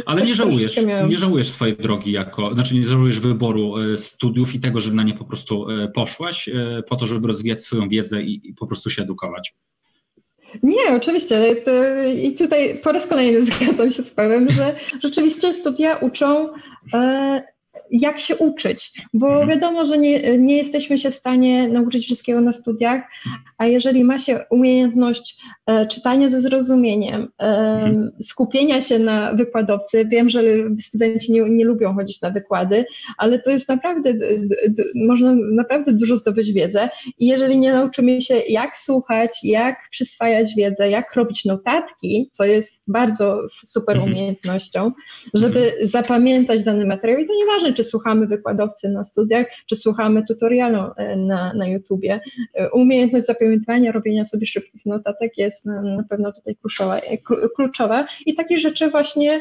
Ale nie żałujesz, nie żałujesz swojej drogi jako, znaczy nie żałujesz wyboru e, studiów i tego, że na nie po prostu e, poszłaś e, po to, żeby rozwijać swoją wiedzę i, i po prostu się edukować. Nie, oczywiście. To, I tutaj po raz kolejny zgadzam się z Pawłem, że rzeczywiście studia uczą e, jak się uczyć, bo mhm. wiadomo, że nie, nie jesteśmy się w stanie nauczyć wszystkiego na studiach, a jeżeli ma się umiejętność e, czytania ze zrozumieniem, e, mhm. skupienia się na wykładowcy, wiem, że studenci nie, nie lubią chodzić na wykłady, ale to jest naprawdę, można naprawdę dużo zdobyć wiedzę i jeżeli nie nauczymy się jak słuchać, jak przyswajać wiedzę, jak robić notatki, co jest bardzo super mhm. umiejętnością, żeby zapamiętać dany materiał i to nieważne, czy słuchamy wykładowcy na studiach, czy słuchamy tutorialu e, na, na YouTubie. E, umiejętność zapamiętania, robienia sobie szybkich notatek jest na, na pewno tutaj kluczowa, e, kluczowa i takie rzeczy właśnie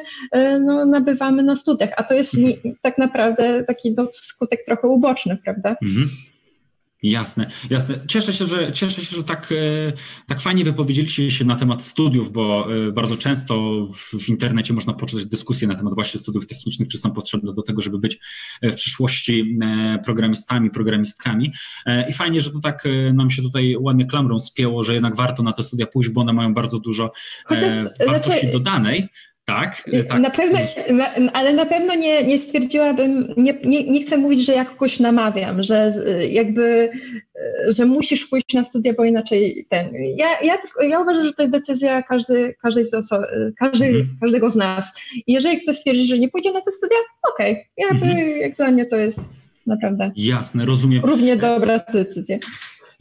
no, nabywamy na studiach, a to jest tak naprawdę taki no, skutek trochę uboczny, prawda? Mhm. Jasne, jasne. Cieszę się, że, cieszę się, że tak, e, tak fajnie wypowiedzieliście się na temat studiów, bo e, bardzo często w, w, internecie można poczytać dyskusje na temat właśnie studiów technicznych, czy są potrzebne do tego, żeby być e, w przyszłości programistami, programistkami. I fajnie, że to tak nam się tutaj ładnie klamrą spięło, że jednak warto na te studia pójść, bo one mają bardzo dużo Chociaż, wartości znaczy, dodanej. Tak, y, tak. Na pewno, ale na pewno nie, nie stwierdziłabym, nie, nie, nie chcę mówić, że ja kogoś namawiam, że jakby, y, że musisz pójść na studia, bo inaczej ten. Ja, ja, ja uważam, że to jest decyzja każdy, każdej z oso- każdy, mhm. każdego z nas. I jeżeli ktoś stwierdzi, że nie pójdzie na te studia, okej. Okay. Ja, mhm. Jak dla mnie to jest naprawdę. Jasne, rozumiem. Równie dobra decyzja.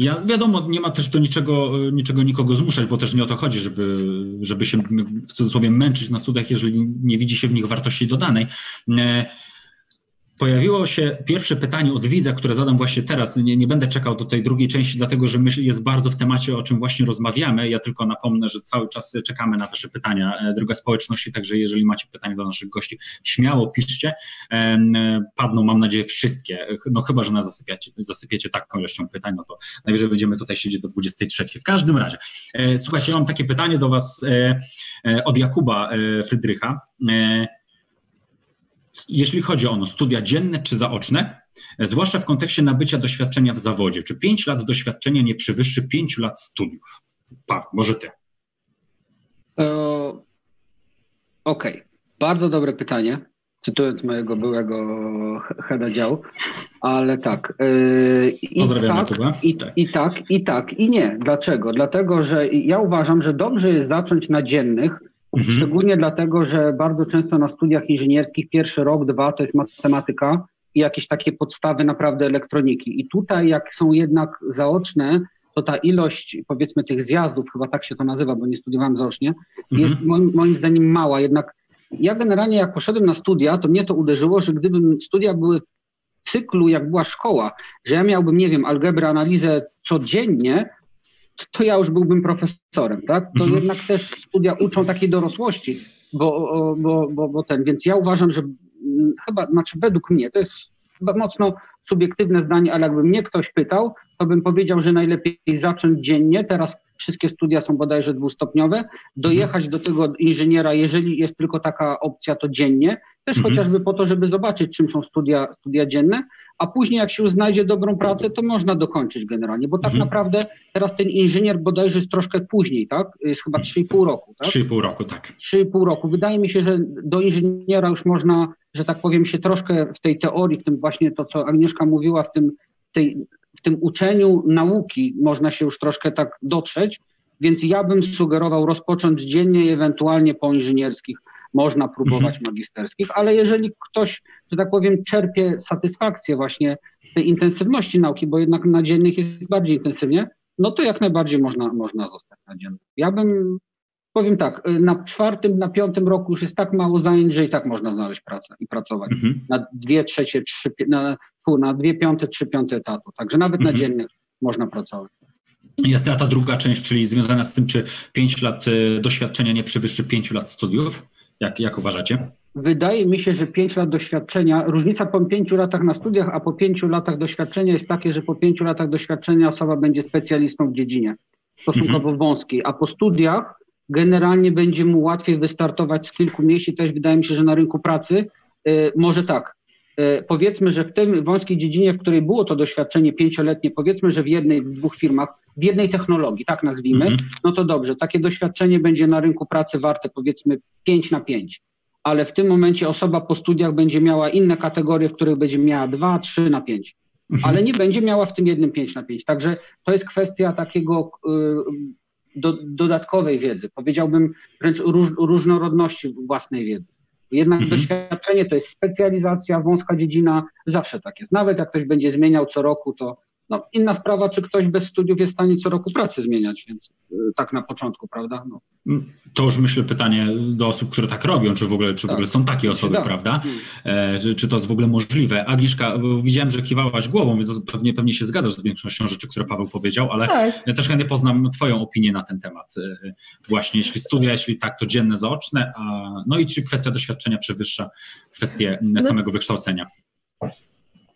Ja wiadomo, nie ma też do niczego, niczego nikogo zmuszać, bo też nie o to chodzi, żeby, żeby się w cudzysłowie męczyć na studiach, jeżeli nie widzi się w nich wartości dodanej. E, Pojawiło się pierwsze pytanie od widza, które zadam właśnie teraz. Nie, nie, będę czekał do tej drugiej części, dlatego że myśl jest bardzo w temacie, o czym właśnie rozmawiamy. Ja tylko napomnę, że cały czas czekamy na Wasze pytania, e, droga społeczności, także jeżeli macie pytania do naszych gości, śmiało piszcie. Padną, mam nadzieję, wszystkie. No chyba, że nas zasypiacie, zasypiecie taką ilością pytań, no to najwyżej będziemy tutaj siedzieć do 23. W każdym razie, e, słuchajcie, mam takie pytanie do Was e, od Jakuba Frydrycha jeśli chodzi o ono, studia dzienne czy zaoczne, zwłaszcza w kontekście nabycia doświadczenia w zawodzie. Czy 5 lat doświadczenia nie przewyższy 5 lat studiów? Paweł, może ty. E, Okej, okay. bardzo dobre pytanie, cytując mojego byłego heada działu, ale tak. Yy, i, tak i, tak. i tak, i tak, i nie. Dlaczego? Dlatego, że ja uważam, że dobrze jest zacząć na dziennych, Mhm. Szczególnie dlatego, że bardzo często na studiach inżynierskich pierwszy rok, dwa to jest matematyka i jakieś takie podstawy naprawdę elektroniki. I tutaj, jak są jednak zaoczne, to ta ilość, powiedzmy, tych zjazdów, chyba tak się to nazywa, bo nie studiowałem zaocznie, mhm. jest moim, moim zdaniem mała. Jednak ja generalnie, jak poszedłem na studia, to mnie to uderzyło, że gdybym studia były w cyklu, jak była szkoła, że ja miałbym, nie wiem, algebrę, analizę codziennie, to ja już byłbym profesorem, tak? To mhm. jednak też studia uczą takiej dorosłości, bo, bo, bo, bo ten, więc ja uważam, że mm, chyba, znaczy według mnie, to jest chyba mocno subiektywne zdanie, ale jakby mnie ktoś pytał, to bym powiedział, że najlepiej zacząć dziennie, teraz wszystkie studia są bodajże dwustopniowe, dojechać do tego inżyniera, jeżeli jest tylko taka opcja, to dziennie, też mhm. chociażby po to, żeby zobaczyć, czym są studia, studia dzienne, a później jak się znajdzie dobrą pracę, to można dokończyć generalnie, bo tak mhm. naprawdę teraz ten inżynier bodajże jest troszkę później, tak? Jest chyba 3,5 roku, tak? 3,5 roku, tak. 3,5 roku. Wydaje mi się, że do inżyniera już można, że tak powiem, się troszkę w tej teorii, w tym właśnie to, co Agnieszka mówiła, w tym, tej, w tym uczeniu nauki można się już troszkę tak dotrzeć, więc ja bym sugerował rozpocząć dziennie i ewentualnie po inżynierskich można próbować mhm. magisterskich, ale jeżeli ktoś, że tak powiem, czerpie satysfakcję właśnie z tej intensywności nauki, bo jednak na dziennych jest bardziej intensywnie, no to jak najbardziej można, można zostać na dziennych. Ja bym, powiem tak, na czwartym, na piątym roku już jest tak mało zajęć, że i tak można znaleźć pracę i pracować mhm. na dwie trzecie, trzy, na, na dwie piąte, trzy piąte etatu. Także nawet mhm. na dziennych można pracować. Jest ta druga część, czyli związana z tym, czy pięć lat y, doświadczenia nie przewyższy pięciu lat studiów. Jak, jak uważacie? Wydaje mi się, że 5 lat doświadczenia, różnica po 5 latach na studiach, a po 5 latach doświadczenia jest takie, że po 5 latach doświadczenia osoba będzie specjalistą w dziedzinie stosunkowo mhm. wąskiej, a po studiach generalnie będzie mu łatwiej wystartować z kilku miejsc i też wydaje mi się, że na rynku pracy y, może tak. Y, powiedzmy, że w tym wąskiej dziedzinie, w której było to doświadczenie pięcioletnie, powiedzmy, że w jednej, w dwóch firmach, w jednej technologii, tak nazwijmy, mhm. no to dobrze, takie doświadczenie będzie na rynku pracy warte powiedzmy 5 na 5 ale w tym momencie osoba po studiach będzie miała inne kategorie, w których będzie miała 2, 3 na 5, mhm. ale nie będzie miała w tym jednym 5 na 5. Także to jest kwestia takiego y, do, dodatkowej wiedzy, powiedziałbym wręcz róż, różnorodności własnej wiedzy. Jednak mhm. doświadczenie to jest specjalizacja, wąska dziedzina, zawsze tak jest. Nawet jak ktoś będzie zmieniał co roku, to no, inna sprawa, czy ktoś bez studiów jest w stanie co roku pracy zmieniać, więc y, tak na początku, prawda? No. Mm, to już myślę pytanie do osób, które tak robią, czy w ogóle, czy tak. w ogóle są takie osoby, tak. prawda? Hmm. E, czy to jest w ogóle możliwe? Agnieszka, widziałem, że kiwałaś głową, więc pewnie, pewnie się zgadzasz z większością rzeczy, które Paweł powiedział, ale tak. ja też chętnie poznam Twoją opinię na ten temat. E, właśnie jeśli studia, jeśli tak, to dzienne, zaoczne, a, no i czy kwestia doświadczenia przewyższa kwestię no. samego wykształcenia?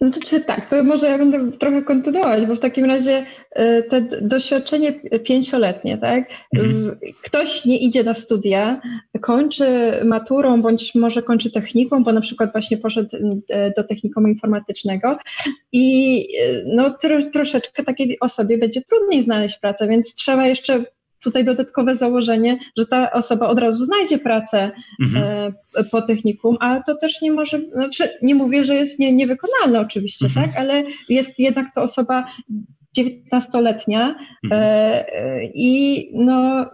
No to czy tak, to może ja będę trochę kontynuować, bo w takim razie e, te doświadczenie pięcioletnie, tak? Mhm. Ktoś nie idzie na studia, kończy maturą, bądź może kończy techniką, bo na przykład właśnie poszedł e, do technikum informatycznego i e, no troszeczkę takiej osobie będzie trudniej znaleźć pracę, więc trzeba jeszcze tutaj dodatkowe założenie, że ta osoba od razu znajdzie pracę mhm. e, po technikum, a to też nie może, znaczy nie mówię, że jest nie, niewykonalne oczywiście, mhm. tak, ale jest jednak to osoba 19-letnia mhm. e, i no,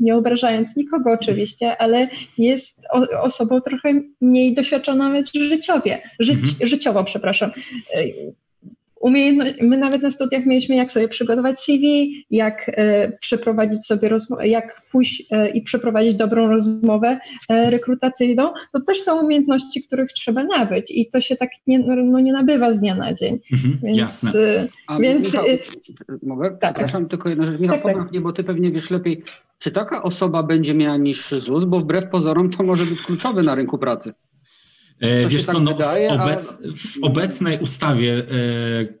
nie obrażając nikogo oczywiście, ale jest osobą trochę mniej doświadczoną życiowie, żyć, mhm. życiowo, przepraszam. Umiejętność, my nawet na studiach mieliśmy jak sobie przygotować CV, jak e, przeprowadzić sobie rozmowę, jak pójść e, i przeprowadzić dobrą rozmowę e, rekrutacyjną, to też są umiejętności, których trzeba nabyć i to się tak nie, no, nie nabywa z dnia na dzień. Mhm, więc, jasne. A więc, Michał, mogę? Tak. Przepraszam, tylko jedno rzecz. Michał, tak, tak. bo ty pewnie wiesz lepiej, czy taka osoba będzie miała niższy ZUS, bo wbrew pozorom to może być kluczowy na rynku pracy. E, wiesz co, no, wydaje, w, obec, w, obecnej ustawie, e,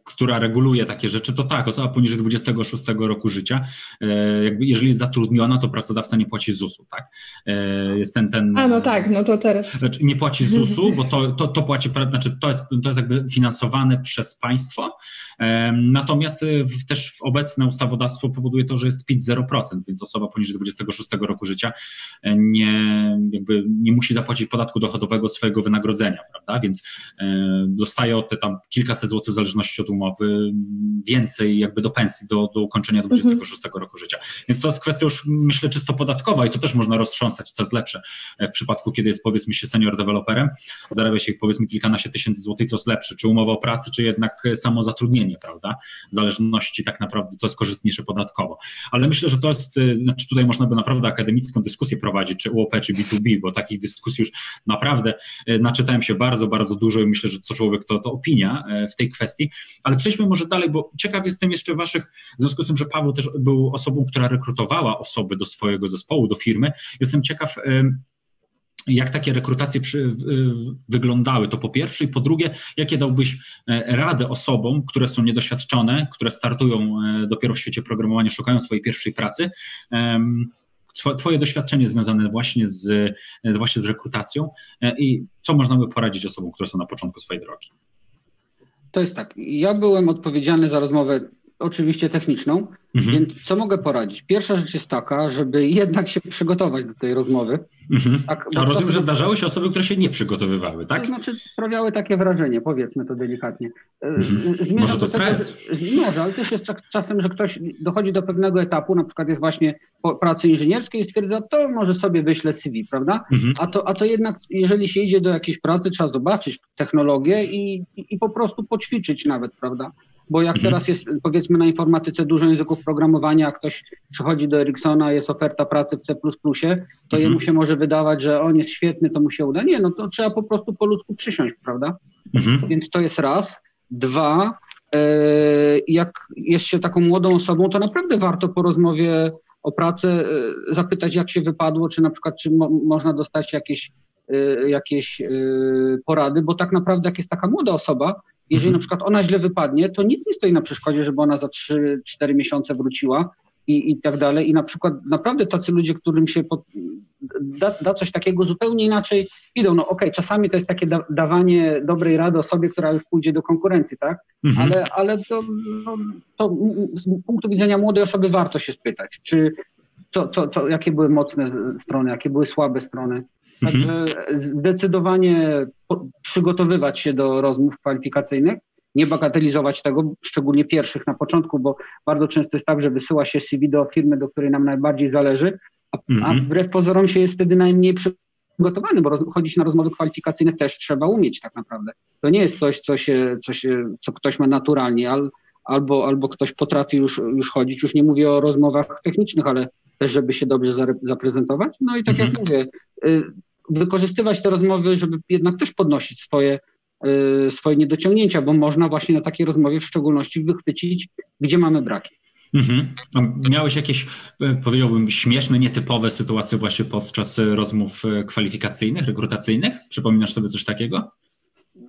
która reguluje takie rzeczy, to tak, osoba poniżej 26 roku życia, e, jakby jeżeli jest zatrudniona, to pracodawca nie płaci ZUS-u, tak? E, jest ten, ten... A, no tak, no to teraz... Znaczy nie płaci ZUS-u, bo to, to, to płaci, znaczy to jest, to jest jakby finansowane przez państwo, Natomiast y, też obecne ustawodawstwo powoduje to, że jest PIT 0%, więc osoba poniżej 26 roku życia e, nie, jakby nie musi zapłacić podatku dochodowego od swojego wynagrodzenia, prawda? Więc e, dostaje o te tam kilkaset złotych w zależności od umowy więcej jakby do pensji do, do ukończenia 26 mhm. roku życia. Więc to jest kwestia już myślę czysto podatkowa i to też można roztrząsać, co jest lepsze e, w przypadku, kiedy jest powiedzmy się senior deweloperem, zarabia się powiedzmy kilkanaście tysięcy złotych, co jest lepsze, czy umowa o pracy, czy jednak samo zatrudnienie prawda? W zależności tak naprawdę, co jest korzystniejsze podatkowo. Ale myślę, że to jest, znaczy tutaj można by naprawdę akademicką dyskusję prowadzić, czy UOP, czy B2B, bo takich dyskusji już naprawdę y, naczytałem się bardzo, bardzo dużo i myślę, że co człowiek to, to opinia y, w tej kwestii. Ale przejdźmy może dalej, bo ciekaw jestem jeszcze waszych, w związku z tym, że Paweł też był osobą, która rekrutowała osoby do swojego zespołu, do firmy, jestem ciekaw, jak takie rekrutacje przy, wyglądały, to po pierwsze, i po drugie, jakie dałbyś e, rady osobom, które są niedoświadczone, które startują e, dopiero w świecie programowania, szukają swojej pierwszej pracy, Twoje doświadczenie związane właśnie z, właśnie z rekrutacją e, i co można by poradzić osobom, które są na początku swojej drogi? To jest tak. Ja byłem odpowiedzialny za rozmowę oczywiście techniczną, mhm. więc co mogę poradzić? Pierwsza rzecz jest taka, żeby jednak się przygotować do tej rozmowy. Mhm. Tak, A rozumiem, że zdarzały się osoby, które się nie przygotowywały, tak? To znaczy sprawiały takie wrażenie, powiedzmy to delikatnie. E, mhm. Może to stres? Może, ale też jest czasem, że ktoś dochodzi do pewnego etapu, na przykład jest właśnie po pracy inżynierskiej i stwierdza, to może sobie wyślę CV, prawda? Mhm. A, to, a to jednak, jeżeli się idzie do jakiejś pracy, trzeba zobaczyć technologię i, i, i po prostu poćwiczyć nawet, prawda? Bo jak mhm. teraz jest powiedzmy na informatyce dużo języków programowania, a ktoś przychodzi do Ericssona, jest oferta pracy w C++, to mhm. jemu się może wydawać, że on jest świetny, to mu się uda. Nie, no to trzeba po prostu po ludzku przysiąść, prawda? Mhm. Więc to jest raz. Dwa, e, jak jest się taką młodą osobą, to naprawdę warto po rozmowie o pracę e, zapytać, jak się wypadło, czy na przykład, czy mo można dostać jakieś, jakieś porady, bo tak naprawdę jak jest taka młoda osoba, jeżeli mhm. na przykład ona źle wypadnie, to nic nie stoi na przeszkodzie, żeby ona za 3-4 miesiące wróciła i, i tak dalej. I na przykład naprawdę tacy ludzie, którym się pod, da, da, coś takiego zupełnie inaczej idą. No okej, okay, czasami to jest takie da, dawanie dobrej rady osobie, która już pójdzie do konkurencji, tak? Mhm. Ale, ale to, no, to z punktu widzenia młodej osoby warto się spytać, czy to, to, to jakie były mocne strony, jakie były słabe strony. Także mhm. zdecydowanie przygotowywać się do rozmów kwalifikacyjnych, nie bagatelizować tego, szczególnie pierwszych na początku, bo bardzo często jest tak, że wysyła się CV do firmy, do której nam najbardziej zależy, a, mhm. a wbrew pozorom się jest wtedy najmniej przygotowany, bo roz, chodzić na rozmowy kwalifikacyjne też trzeba umieć tak naprawdę. To nie jest coś, co, się, co, się, co ktoś ma naturalnie, al, albo, albo ktoś potrafi już, już chodzić. Już nie mówię o rozmowach technicznych, ale też, żeby się dobrze zaprezentować. No i tak mhm. jak mówię, y, wykorzystywać te rozmowy, żeby jednak też podnosić swoje, y, swoje niedociągnięcia, bo można właśnie na takiej rozmowie w szczególności wychwycić, gdzie mamy braki. Mhm. Miałeś jakieś, e, powiedziałbym, śmieszne, nietypowe sytuacje właśnie podczas e, rozmów e, kwalifikacyjnych, rekrutacyjnych? Przypominasz sobie coś takiego?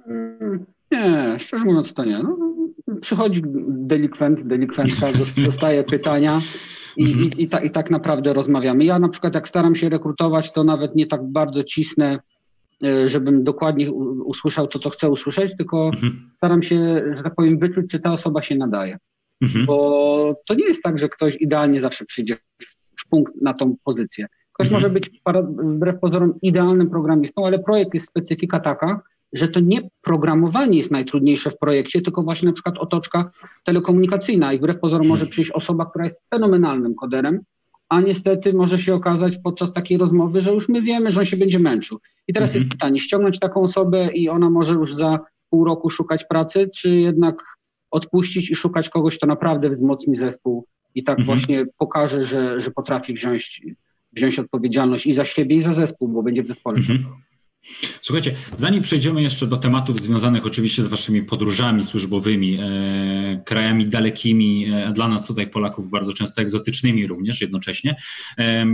Mm, nie, szczerze mówiąc to nie. No, przychodzi delikwent, delikwentka, dostaje pytania i, mhm. i, i, ta, i tak naprawdę rozmawiamy. Ja na przykład jak staram się rekrutować, to nawet nie tak bardzo cisnę, żebym dokładnie usłyszał to, co chcę usłyszeć, tylko mhm. staram się, że tak powiem, wyczuć, czy ta osoba się nadaje. Mhm. Bo to nie jest tak, że ktoś idealnie zawsze przyjdzie w punkt na tą pozycję. Ktoś mhm. może być wbrew pozorom idealnym programistą, ale projekt jest specyfika taka, że to nie programowanie jest najtrudniejsze w projekcie, tylko właśnie na przykład otoczka telekomunikacyjna i wbrew pozorom może przyjść osoba, która jest fenomenalnym koderem, a niestety może się okazać podczas takiej rozmowy, że już my wiemy, że on się będzie męczył. I teraz mhm. jest pytanie, ściągnąć taką osobę i ona może już za pół roku szukać pracy, czy jednak odpuścić i szukać kogoś, kto naprawdę wzmocni zespół i tak mhm. właśnie pokaże, że, że potrafi wziąć, wziąć odpowiedzialność i za siebie, i za zespół, bo będzie w zespole. Mhm. Słuchajcie, zanim przejdziemy jeszcze do tematów związanych oczywiście z waszymi podróżami służbowymi, e, krajami dalekimi, e, dla nas tutaj Polaków bardzo często egzotycznymi również jednocześnie, e,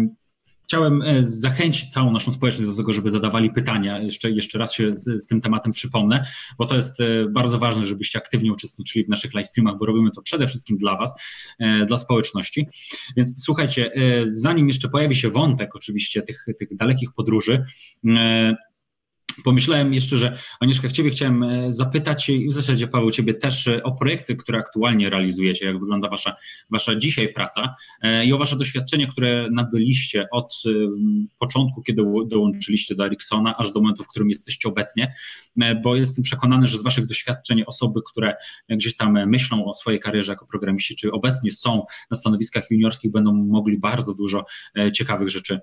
Chciałem e, zachęcić całą naszą społeczność do tego, żeby zadawali pytania. Jeszcze, jeszcze raz się z, z, tym tematem przypomnę, bo to jest e, bardzo ważne, żebyście aktywnie uczestniczyli w naszych live streamach, bo robimy to przede wszystkim dla Was, e, dla społeczności. Więc słuchajcie, zanim jeszcze pojawi się wątek oczywiście tych, tych dalekich podróży, Pomyślałem jeszcze, że Anieszka, Ciebie chciałem e, zapytać i w zasadzie Paweł Ciebie też e, o projekty, które aktualnie realizujecie, jak wygląda Wasza, wasza dzisiaj praca e, i o Wasze doświadczenie, które nabyliście od początku, kiedy dołączyliście do Ericssona, aż do momentu, w którym jesteście obecnie, bo jestem przekonany, że z Waszych doświadczeń osoby, które gdzieś tam myślą o swojej karierze jako programiści, czy obecnie są na stanowiskach juniorskich, będą mogli bardzo dużo ciekawych rzeczy,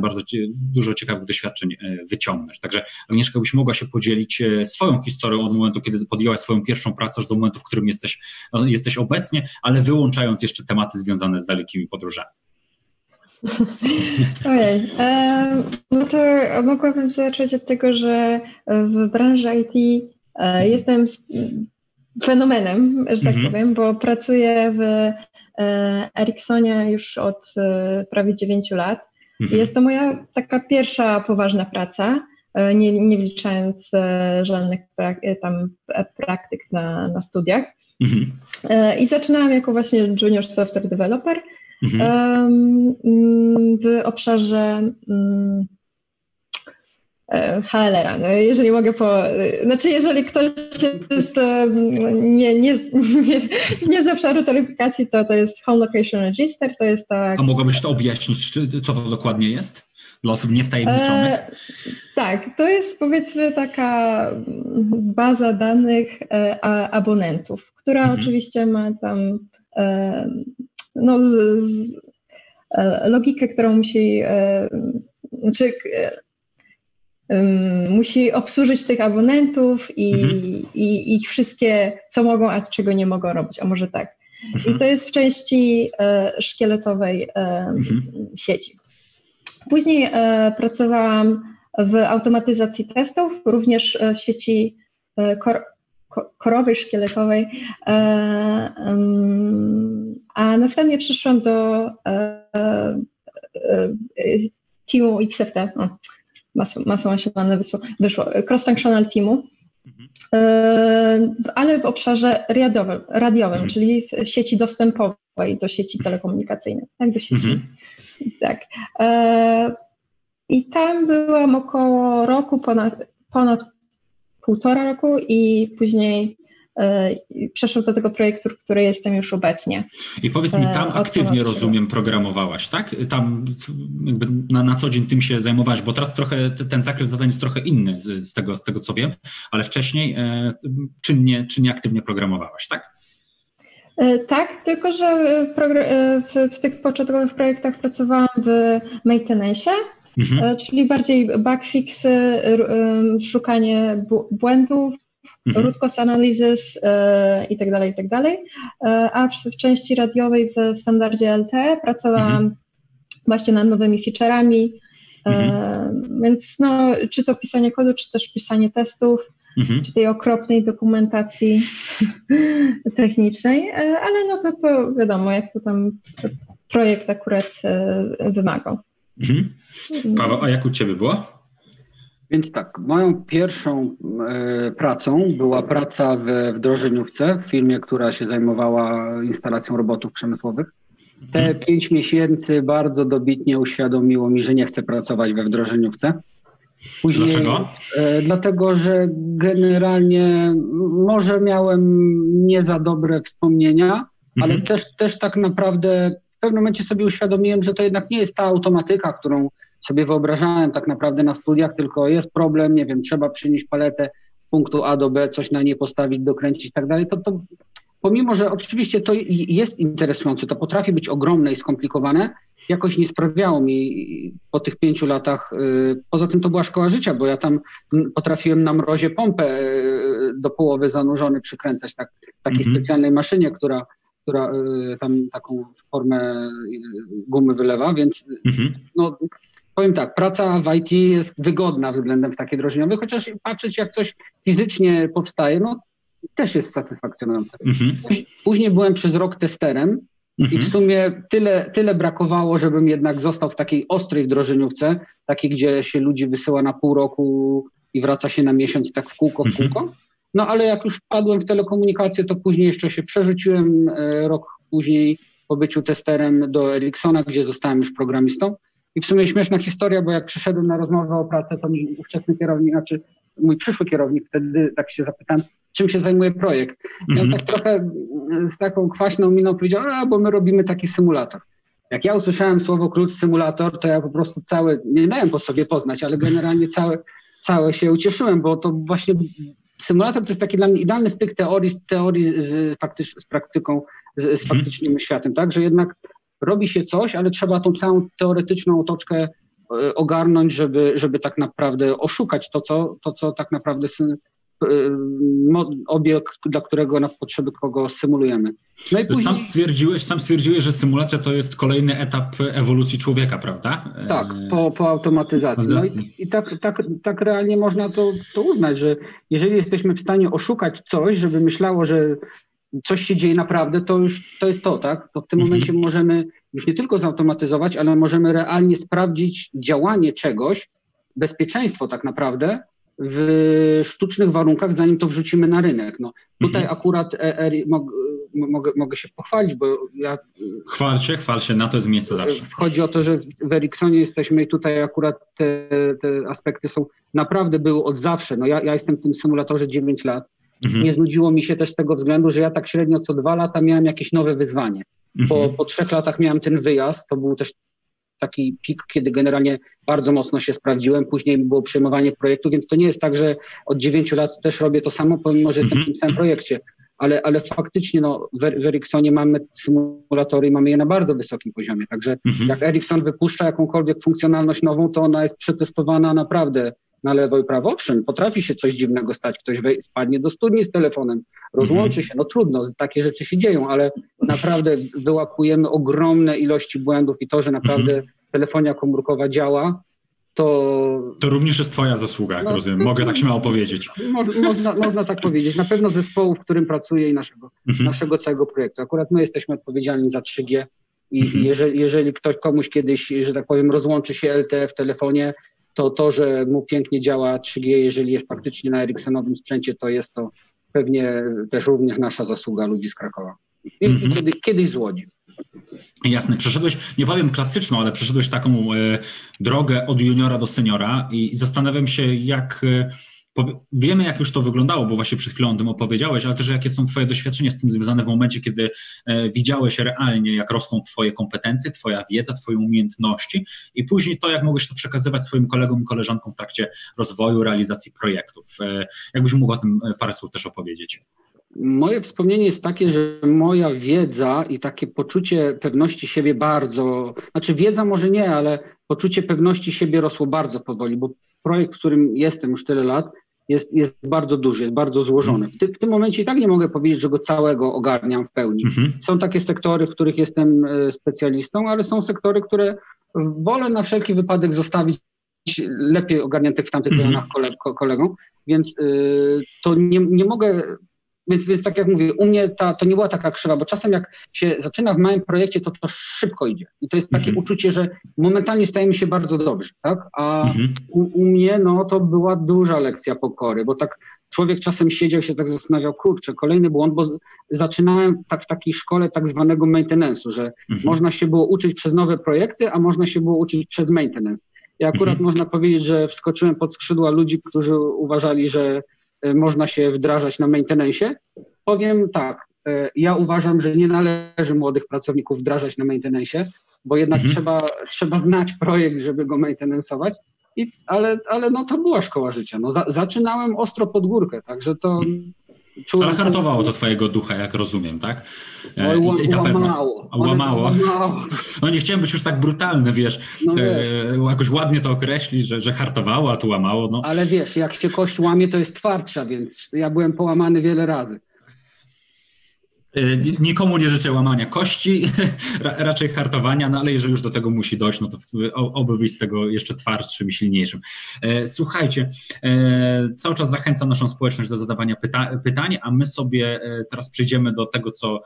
bardzo dużo ciekawych doświadczeń wyciągnąć. Także Agnieszka byś mogła się podzielić e, swoją historią od momentu, kiedy podjęłaś swoją pierwszą pracę, aż do momentu, w którym jesteś, no, jesteś obecnie, ale wyłączając jeszcze tematy związane z dalekimi podróżami. Ojej, e, no to mogłabym zacząć od tego, że w branży IT e, jestem fenomenem, że tak mhm. powiem, bo pracuję w Ericssonie już od prawie 9 lat. Mhm. Jest to moja taka pierwsza poważna praca. E, nie, nie wliczając e, żadnych prak, e, tam praktyk na, na studiach. Mhm. I zaczynałam jako właśnie junior software developer mhm. w obszarze HLR-a. No, jeżeli mogę po. Znaczy, jeżeli ktoś jest nie, nie, nie, nie z obszaru telekomunikacji, to to jest Home Location Register, to jest tak. A mogłabyś to objaśnić, czy, co to dokładnie jest? Dla osób niewtajemniczonych? E, tak, to jest powiedzmy taka baza danych e, abonentów, która mhm. oczywiście ma tam e, no, z, z, e, logikę, którą musi, e, znaczy, musi obsłużyć tych abonentów i, mhm. i ich wszystkie, co mogą, a czego nie mogą robić, a może tak. Mhm. I to jest w części e, szkieletowej mhm. sieci. Później e, pracowałam w automatyzacji testów, również w sieci e, kor, korowej, szkieletowej, e, a następnie przyszłam do teamu XFT, masło, masło wyszło, wyszło. Cross-functional teamu. Mhm. ale w obszarze radiowym, radiowym mhm. czyli w sieci dostępowej do sieci telekomunikacyjnej, tak, do sieci. Mhm. Tak. I tam byłam około roku, ponad, ponad półtora roku i później e, przeszłam do tego projektu, który jestem już obecnie. I powiedz mi, tam e, aktywnie rozumiem, programowałaś, tak? Tam jakby na, na co dzień tym się zajmowałaś, bo teraz trochę ten zakres zadań jest trochę inny z, z tego, z tego co wiem, ale wcześniej e, czynnie, czynnie aktywnie programowałaś, tak? Tak, tylko że w, w, tych początkowych projektach pracowałam w maintenance, mhm. E, czyli bardziej bugfixy, szukanie błędów, mhm. root cause analysis e, i tak dalej, i tak dalej. E, a w, w części radiowej w standardzie LTE pracowałam mhm. właśnie nad nowymi feature'ami, mhm. więc no, czy to pisanie kodu, czy też pisanie testów, mhm. czy tej okropnej dokumentacji technicznej, ale no to, to wiadomo, jak to tam projekt akurat wymagał. Mhm. Paweł, a jak u Ciebie było? Więc tak, moją pierwszą e, pracą była praca w wdrożeniówce, w firmie, która się zajmowała instalacją robotów przemysłowych. Te mhm. pięć miesięcy bardzo dobitnie uświadomiło mi, że nie chcę pracować we wdrożeniówce. Później, Dlaczego? E, dlatego, że generalnie może miałem nie za dobre wspomnienia, ale mhm. też, też tak naprawdę pewnym momencie sobie uświadomiłem, że to jednak nie jest ta automatyka, którą sobie wyobrażałem tak naprawdę na studiach, tylko jest problem, nie wiem, trzeba przynieść paletę z punktu A do B, coś na nie postawić, dokręcić i tak dalej, to, to pomimo, że oczywiście to jest interesujące, to potrafi być ogromne i skomplikowane, jakoś nie sprawiało mi po tych pięciu latach, y, poza tym to była szkoła życia, bo ja tam potrafiłem na mrozie pompę y, do połowy zanurzony przykręcać, tak, takiej mhm. specjalnej maszynie, która która y, tam taką formę gumy wylewa, więc mhm. no, powiem tak, praca w IT jest wygodna względem takie drożniowe, chociaż patrzeć jak coś fizycznie powstaje, no też jest satysfakcjonujące. Mhm. Później byłem przez rok testerem i w mhm. sumie tyle, tyle brakowało, żebym jednak został w takiej ostrej wdrożeniówce, takiej, gdzie się ludzi wysyła na pół roku i wraca się na miesiąc tak w kółko, w mhm. kółko. No ale jak już wpadłem w telekomunikację, to później jeszcze się przerzuciłem e, rok później po byciu testerem do Ericssona, gdzie zostałem już programistą. I w sumie śmieszna historia, bo jak przyszedłem na rozmowę o pracę, to mi ówczesny kierownik, znaczy mój przyszły kierownik, wtedy tak się zapytałem, czym się zajmuje projekt. I on mhm. tak trochę z taką kwaśną miną powiedział, a bo my robimy taki symulator. Jak ja usłyszałem słowo klucz symulator, to ja po prostu całe, nie dałem po sobie poznać, ale generalnie całe, całe się ucieszyłem, bo to właśnie symulator to jest taki dla mnie idealny styk teorii, teorii z, faktycz, z praktyką, z, z mhm. faktycznym światem, tak? Że jednak robi się coś, ale trzeba tą całą teoretyczną otoczkę e, ogarnąć, żeby, żeby tak naprawdę oszukać to, co, to, co tak naprawdę obiekt, dla którego na potrzeby kogo symulujemy. No i później... sam, stwierdziłeś, sam stwierdziłeś, że symulacja to jest kolejny etap ewolucji człowieka, prawda? Tak, po, po automatyzacji. No i, i tak, tak, tak realnie można to, to uznać, że jeżeli jesteśmy w stanie oszukać coś, żeby myślało, że coś się dzieje naprawdę, to już to jest to, tak? To w tym mhm. momencie możemy już nie tylko zautomatyzować, ale możemy realnie sprawdzić działanie czegoś, bezpieczeństwo tak naprawdę, w sztucznych warunkach, zanim to wrzucimy na rynek. No, tutaj mhm. akurat e, e, mogę, mogę się pochwalić, bo ja... Chwal się, chwal się, na to jest miejsce zawsze. Chodzi o to, że w Ericssonie jesteśmy i tutaj akurat te, te aspekty są, naprawdę były od zawsze. No ja, ja jestem w tym symulatorze 9 lat. Mhm. Nie znudziło mi się też z tego względu, że ja tak średnio co dwa lata miałem jakieś nowe wyzwanie. Po, mhm. po trzech latach miałem ten wyjazd, to był też taki pik, kiedy generalnie bardzo mocno się sprawdziłem. Później było przejmowanie projektu, więc to nie jest tak, że od dziewięciu lat też robię to samo, pomimo że jestem w tym samym projekcie. Ale, ale faktycznie no, w, w Ericssonie mamy symulatory i mamy je na bardzo wysokim poziomie. Także mhm. jak Ericsson wypuszcza jakąkolwiek funkcjonalność nową, to ona jest przetestowana naprawdę na lewo i prawo. Owszem, potrafi się coś dziwnego stać. Ktoś wpadnie do studni z telefonem, rozłączy mhm. się. No trudno, takie rzeczy się dzieją, ale naprawdę wyłapujemy ogromne ilości błędów i to, że naprawdę mhm. telefonia komórkowa działa, to... To również jest twoja zasługa, jak no, rozumiem. Mogę tak śmiało powiedzieć. Można, można tak powiedzieć. Na pewno zespołu, w którym pracuję i naszego, mhm. naszego całego projektu. Akurat my jesteśmy odpowiedzialni za 3G i mhm. jeżeli, jeżeli ktoś komuś kiedyś, że tak powiem, rozłączy się LTE w telefonie, to to, że mu pięknie działa 3G, jeżeli jest faktycznie na Ericssonowym sprzęcie, to jest to pewnie też również nasza zasługa ludzi z Krakowa. Mhm. kiedy, kiedyś z Łodzi. Jasne, przeszedłeś, nie powiem klasyczną, ale przeszedłeś taką e, drogę od juniora do seniora i, i zastanawiam się, jak e, Wiemy, jak już to wyglądało, bo właśnie przed chwilą o tym opowiedziałeś, ale też jakie są Twoje doświadczenia z tym związane w momencie, kiedy e, widziałeś realnie, jak rosną Twoje kompetencje, Twoja wiedza, Twoje umiejętności i później to, jak mogłeś to przekazywać swoim kolegom i koleżankom w trakcie rozwoju, realizacji projektów. E, jakbyś mógł o tym e, parę słów też opowiedzieć? Moje wspomnienie jest takie, że moja wiedza i takie poczucie pewności siebie bardzo, znaczy wiedza może nie, ale poczucie pewności siebie rosło bardzo powoli, bo projekt, w którym jestem już tyle lat, jest, jest bardzo duży, jest bardzo złożony. W, ty, w tym momencie i tak nie mogę powiedzieć, że go całego ogarniam w pełni. Mhm. Są takie sektory, w których jestem e, specjalistą, ale są sektory, które wolę na wszelki wypadek zostawić lepiej ogarniętych w tamtych mhm. rejonach kolegom, więc y, to nie, nie mogę więc, więc tak jak mówię, u mnie ta, to nie była taka krzywa, bo czasem jak się zaczyna w małym projekcie, to to szybko idzie. I to jest takie mhm. uczucie, że momentalnie stajemy się bardzo dobrzy, tak? A mhm. u, u, mnie, no, to była duża lekcja pokory, bo tak człowiek czasem siedział się tak zastanawiał, kurczę, kolejny błąd, bo zaczynałem tak w takiej szkole tak zwanego maintenance'u, że mhm. można się było uczyć przez nowe projekty, a można się było uczyć przez maintenance. I akurat mhm. można powiedzieć, że wskoczyłem pod skrzydła ludzi, którzy uważali, że można się wdrażać na maintenance. Powiem tak, e, ja uważam, że nie należy młodych pracowników wdrażać na maintenance, bo jednak mhm. trzeba, trzeba znać projekt, żeby go maintenanceować. I, ale, ale no to była szkoła życia. No, za, zaczynałem ostro pod górkę, także to mhm. Czułem, Ale hartowało to twojego ducha, jak rozumiem, tak? E, I, i ta łamało. Łamało. No nie chciałem być już tak brutalny, wiesz, no e, jakoś ładnie to określić, że, że hartowało, a tu łamało. No. Ale wiesz, jak się kość łamie, to jest twardsza, więc ja byłem połamany wiele razy. Y, nikomu nie życzę łamania kości, raczej hartowania, no ale jeżeli już do tego musi dojść, no to oby wyjść z tego jeszcze twardszym i silniejszym. E, słuchajcie, e, cały czas zachęcam naszą społeczność do zadawania pyta pytań, a my sobie e, teraz przejdziemy do tego, co,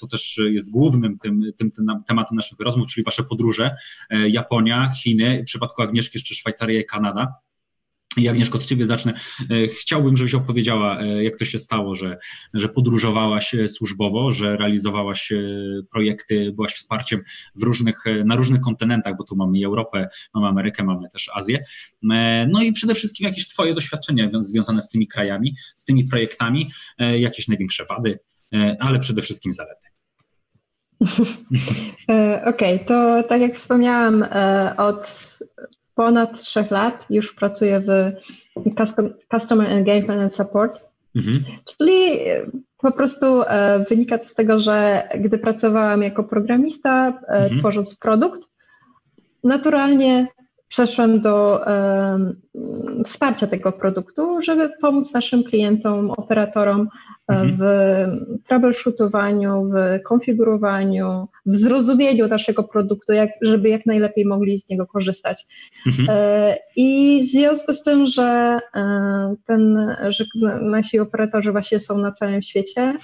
co też jest głównym tym, tym, tym tematem naszych rozmów, czyli wasze podróże. Japonia, Chiny, w przypadku Agnieszki jeszcze Szwajcaria i Kanada. I Agnieszko, od Ciebie zacznę. E, chciałbym, żebyś opowiedziała, e, jak to się stało, że, że podróżowałaś e, służbowo, że realizowałaś projekty, byłaś wsparciem w różnych, na różnych kontynentach, bo tu mamy Europę, mamy Amerykę, mamy też Azję. No i przede wszystkim jakieś Twoje doświadczenia związane z tymi krajami, z tymi projektami, jakieś największe wady, ale przede wszystkim zalety. Okej, okay, to tak jak wspomniałam, od ponad trzech lat już pracuję w Customer Engagement and Support, mhm. czyli po prostu e, wynika to z tego, że gdy pracowałam jako programista, e, mhm. tworząc produkt, naturalnie przeszłam do um, wsparcia tego produktu, żeby pomóc naszym klientom, operatorom mhm. w troubleshootowaniu, w konfigurowaniu, w zrozumieniu naszego produktu, jak, żeby jak najlepiej mogli z niego korzystać. Mhm. E, I w związku z tym, że, e, ten, że nasi operatorzy właśnie są na całym świecie,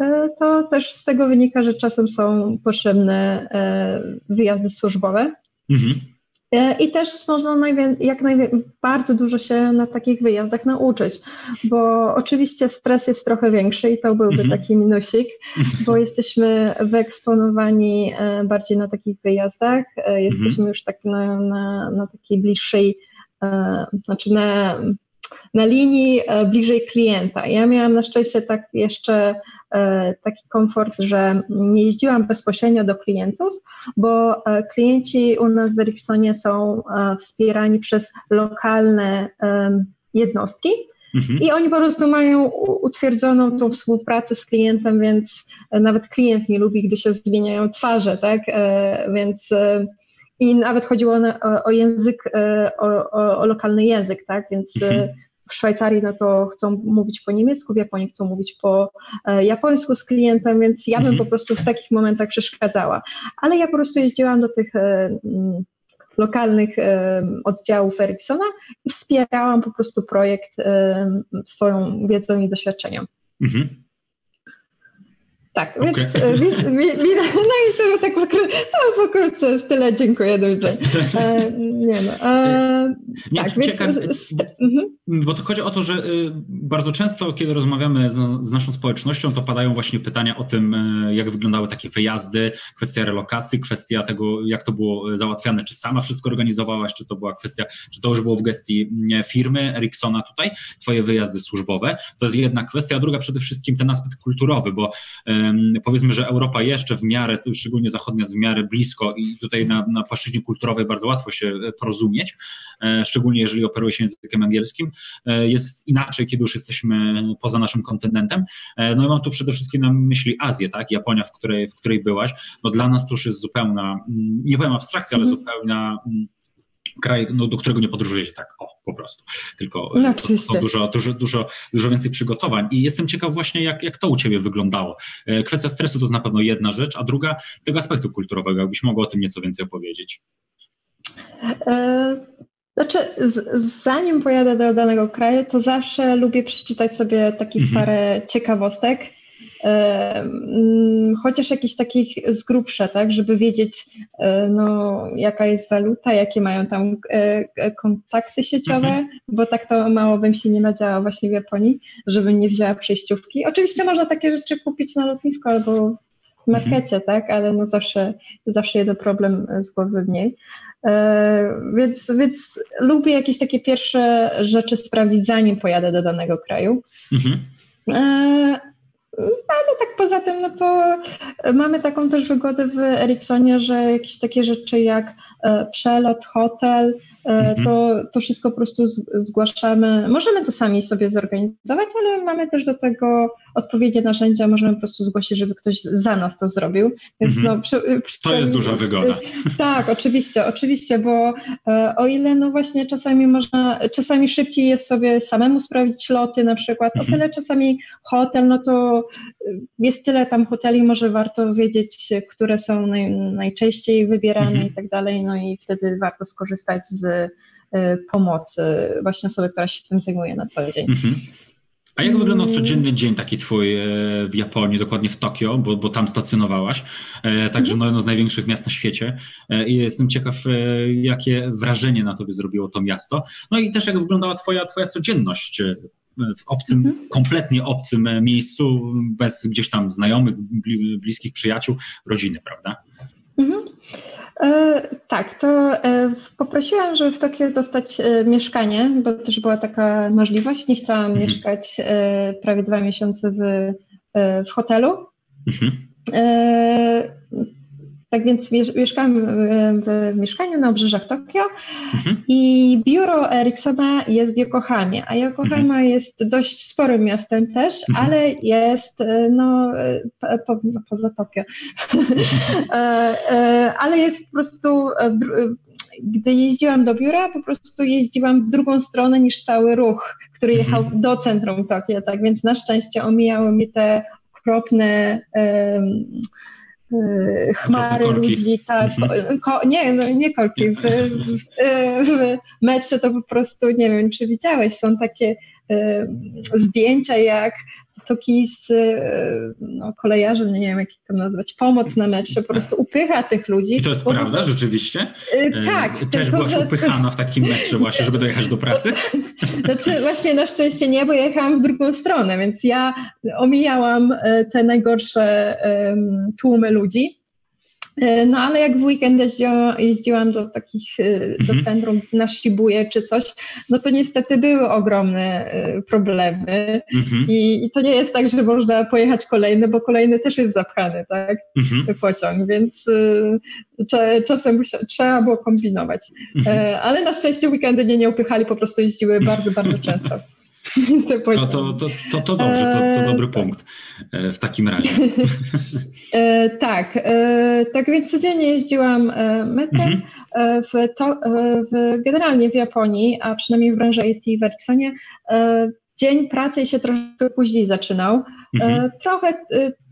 e, to też z tego wynika, że czasem są potrzebne wyjazdy służbowe. Mhm. E, I też można jak bardzo dużo się na takich wyjazdach nauczyć, bo oczywiście stres jest trochę większy i to byłby mhm. taki minusik, bo jesteśmy wyeksponowani e, bardziej na takich wyjazdach, e, jesteśmy mhm. już tak na, na, na takiej bliższej, znaczy na, na linii bliżej klienta. Ja miałam na szczęście tak jeszcze taki komfort, że nie jeździłam bezpośrednio do klientów, bo e, klienci u nas w Ericssonie są e, wspierani przez lokalne jednostki. Mhm. I oni po prostu mają utwierdzoną tą współpracę z klientem, więc nawet klient nie lubi, gdy się zmieniają twarze, tak? Więc i nawet chodziło o, o język, o, o, o, lokalny język, tak? Więc mhm w Szwajcarii no to chcą mówić po niemiecku, w Japonii chcą mówić po e, japońsku z klientem, więc ja bym mhm. po prostu w takich momentach przeszkadzała. Ale ja po prostu jeździłam do tych e, mm, lokalnych e, oddziałów Ericssona i wspierałam po prostu projekt swoją wiedzą i doświadczeniem. Mhm. Tak, okay. więc, więc mi, mi, no i to tak pokrótce, to pokrótce tyle, dziękuję, do widzenia. E, nie no, e, nie, tak, więc... Mhm. Bo to chodzi o to, że y, bardzo często, kiedy rozmawiamy z, z, naszą społecznością, to padają właśnie pytania o tym, y, jak wyglądały takie wyjazdy, kwestia relokacji, kwestia tego, jak to było załatwiane, czy sama wszystko organizowałaś, czy to była kwestia, czy to już było w gestii firmy Ericssona tutaj, twoje wyjazdy służbowe. To jest jedna kwestia, a druga przede wszystkim ten aspekt kulturowy, bo powiedzmy, że Europa jeszcze w miarę, szczególnie zachodnia, jest w miarę blisko i tutaj na, na płaszczyźnie kulturowej bardzo łatwo się e, porozumieć, e, szczególnie jeżeli operuje się językiem angielskim. E, jest inaczej, kiedy już jesteśmy poza naszym kontynentem. No i mam tu przede wszystkim na myśli Azję, tak? Japonia, w której, w której byłaś. No dla nas to już jest zupełna, mm, nie powiem abstrakcja, ale mm. zupełna mm, kraj, no, do którego nie podróżuje się tak, o, po prostu. Tylko no, to, to dużo, dużo, dużo, dużo więcej przygotowań. I jestem ciekaw właśnie, jak, jak to u Ciebie wyglądało. E, kwestia stresu to jest na pewno jedna rzecz, a druga tego aspektu kulturowego. Jakbyś mogła o tym nieco więcej opowiedzieć. E, znaczy, z, zanim pojadę do danego kraju, to zawsze lubię przeczytać sobie takich mhm. parę ciekawostek chociaż jakichś takich z grubsze, tak, żeby wiedzieć, e, no, jaka jest waluta, jakie mają tam e, e, kontakty sieciowe, mhm. bo tak to mało bym się nie nadziała właśnie w Japonii, żebym nie wzięła przejściówki. Oczywiście można takie rzeczy kupić na lotnisku albo w markecie, mhm. tak, ale no zawsze, zawsze jeden problem z głowy mniej. Więc, więc lubię jakieś takie pierwsze rzeczy sprawdzić, zanim pojadę do danego kraju. Mhm. Ale tak poza tym, no to mamy taką też wygodę w Ericssonie, że jakieś takie rzeczy jak e, przelot, hotel, E, mhm. to, to wszystko po prostu zgłaszamy. Możemy to sami sobie zorganizować, ale mamy też do tego odpowiednie narzędzia, możemy po prostu zgłosić, żeby ktoś za nas to zrobił. Więc mhm. no, przy, przy, to jest duża wygoda. Tak, oczywiście, oczywiście, bo e, o ile no właśnie czasami można, czasami szybciej jest sobie samemu sprawdzić loty na przykład, mhm. o tyle czasami hotel, no to e, jest tyle tam hoteli, może warto wiedzieć, które są naj, najczęściej wybierane mhm. i tak dalej, no i wtedy warto skorzystać z Y, pomocy właśnie osoby, która się tym zajmuje na co dzień. Mhm. A jak wyglądał codzienny dzień taki twój e, w Japonii, dokładnie w Tokio, bo, bo tam stacjonowałaś, e, także no, jedno z największych miast na świecie e, i jestem ciekaw, jakie wrażenie na tobie zrobiło to miasto, no i też jak wyglądała twoja, twoja codzienność w obcym, mhm. kompletnie obcym miejscu, bez gdzieś tam znajomych, bliskich przyjaciół, rodziny, prawda? Mhm. E, tak, to e, poprosiłam, żeby w Tokio dostać e, mieszkanie, bo też była taka możliwość. Nie chciałam mhm. mieszkać prawie dwa miesiące w, w hotelu. Mhm. Tak więc mieszkam w mieszkaniu na obrzeżach Tokio mhm. i biuro Ericssona jest w Yokohamie, a Yokohama mhm. jest dość sporym miastem też, mhm. ale jest no, po, no, poza Tokio. E, e, ale jest po prostu gdy jeździłam do biura, po prostu jeździłam w drugą stronę niż cały ruch, który jechał mhm. do centrum Tokio, tak więc na szczęście omijały mi te okropne um, chmary ludzi, tak, mhm. ko, nie, no, nie kolki, w, w, w metrze to po prostu, nie wiem, czy widziałeś, są takie y, zdjęcia, jak tokijscy no, kolejarze, nie wiem jak to nazwać, pomoc na metrze, po prostu upycha tych ludzi. I to jest prawda prostu... rzeczywiście? Yy, tak. Też byłaś że... upychana w takim metrze właśnie, żeby dojechać do pracy? Znaczy właśnie na szczęście nie, bo jechałam w drugą stronę, więc ja omijałam e, te najgorsze um, tłumy ludzi. E, no ale jak w weekend jeździłam, jeździłam do takich, e, do mhm. centrum na Shibuya czy coś, no to niestety były ogromne e, problemy mhm. I, I, to nie jest tak, że można pojechać kolejny, bo kolejny też jest zapchany, tak, mhm. pociąg, więc czasem trzeba było kombinować. Ale na szczęście weekendy nie, nie upychali, po prostu jeździły bardzo, bardzo często. No to, to, to, to dobrze, to, to dobry e, punkt e, w takim razie. E, tak, tak więc codziennie jeździłam metę. Mhm. W to, w, generalnie w Japonii, a przynajmniej w branży IT w Ericssonie, dzień pracy się troszkę później zaczynał. Mhm. Trochę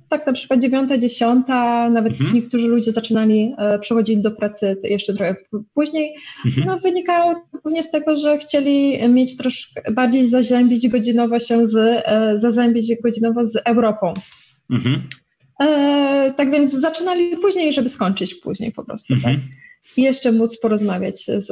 tak na przykład dziewiąta, dziesiąta, nawet mhm. niektórzy ludzie zaczynali e, przechodzić do pracy jeszcze trochę później. Mhm. No, wynikało głównie z tego, że chcieli mieć troszkę bardziej zazębić godzinowo się z, e, zazębić godzinowo z Europą. Mhm. E, tak więc zaczynali później, żeby skończyć później po prostu. Tak? I jeszcze móc porozmawiać z,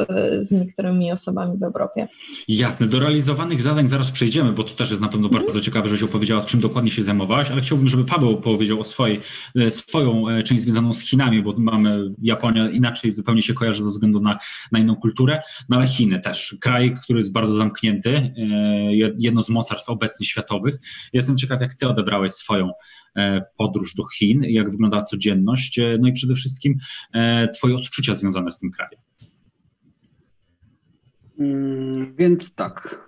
z niektórymi osobami w Europie. Jasne, do realizowanych zadań zaraz przejdziemy, bo to też jest na pewno bardzo ciekawe, żebyś opowiedziała, czym dokładnie się zajmowałaś, ale chciałbym, żeby Paweł powiedział o swojej, e, swoją e, część związaną z Chinami, bo mamy Japonia inaczej zupełnie się kojarzy ze względu na, na inną kulturę, no ale Chiny też, kraj, który jest bardzo zamknięty, e, jedno z mocarstw obecnie światowych. Jestem ciekaw, jak ty odebrałeś swoją podróż do Chin, jak wyglądała codzienność, no i przede wszystkim twoje odczucia związane z tym krajem? Mm, więc tak.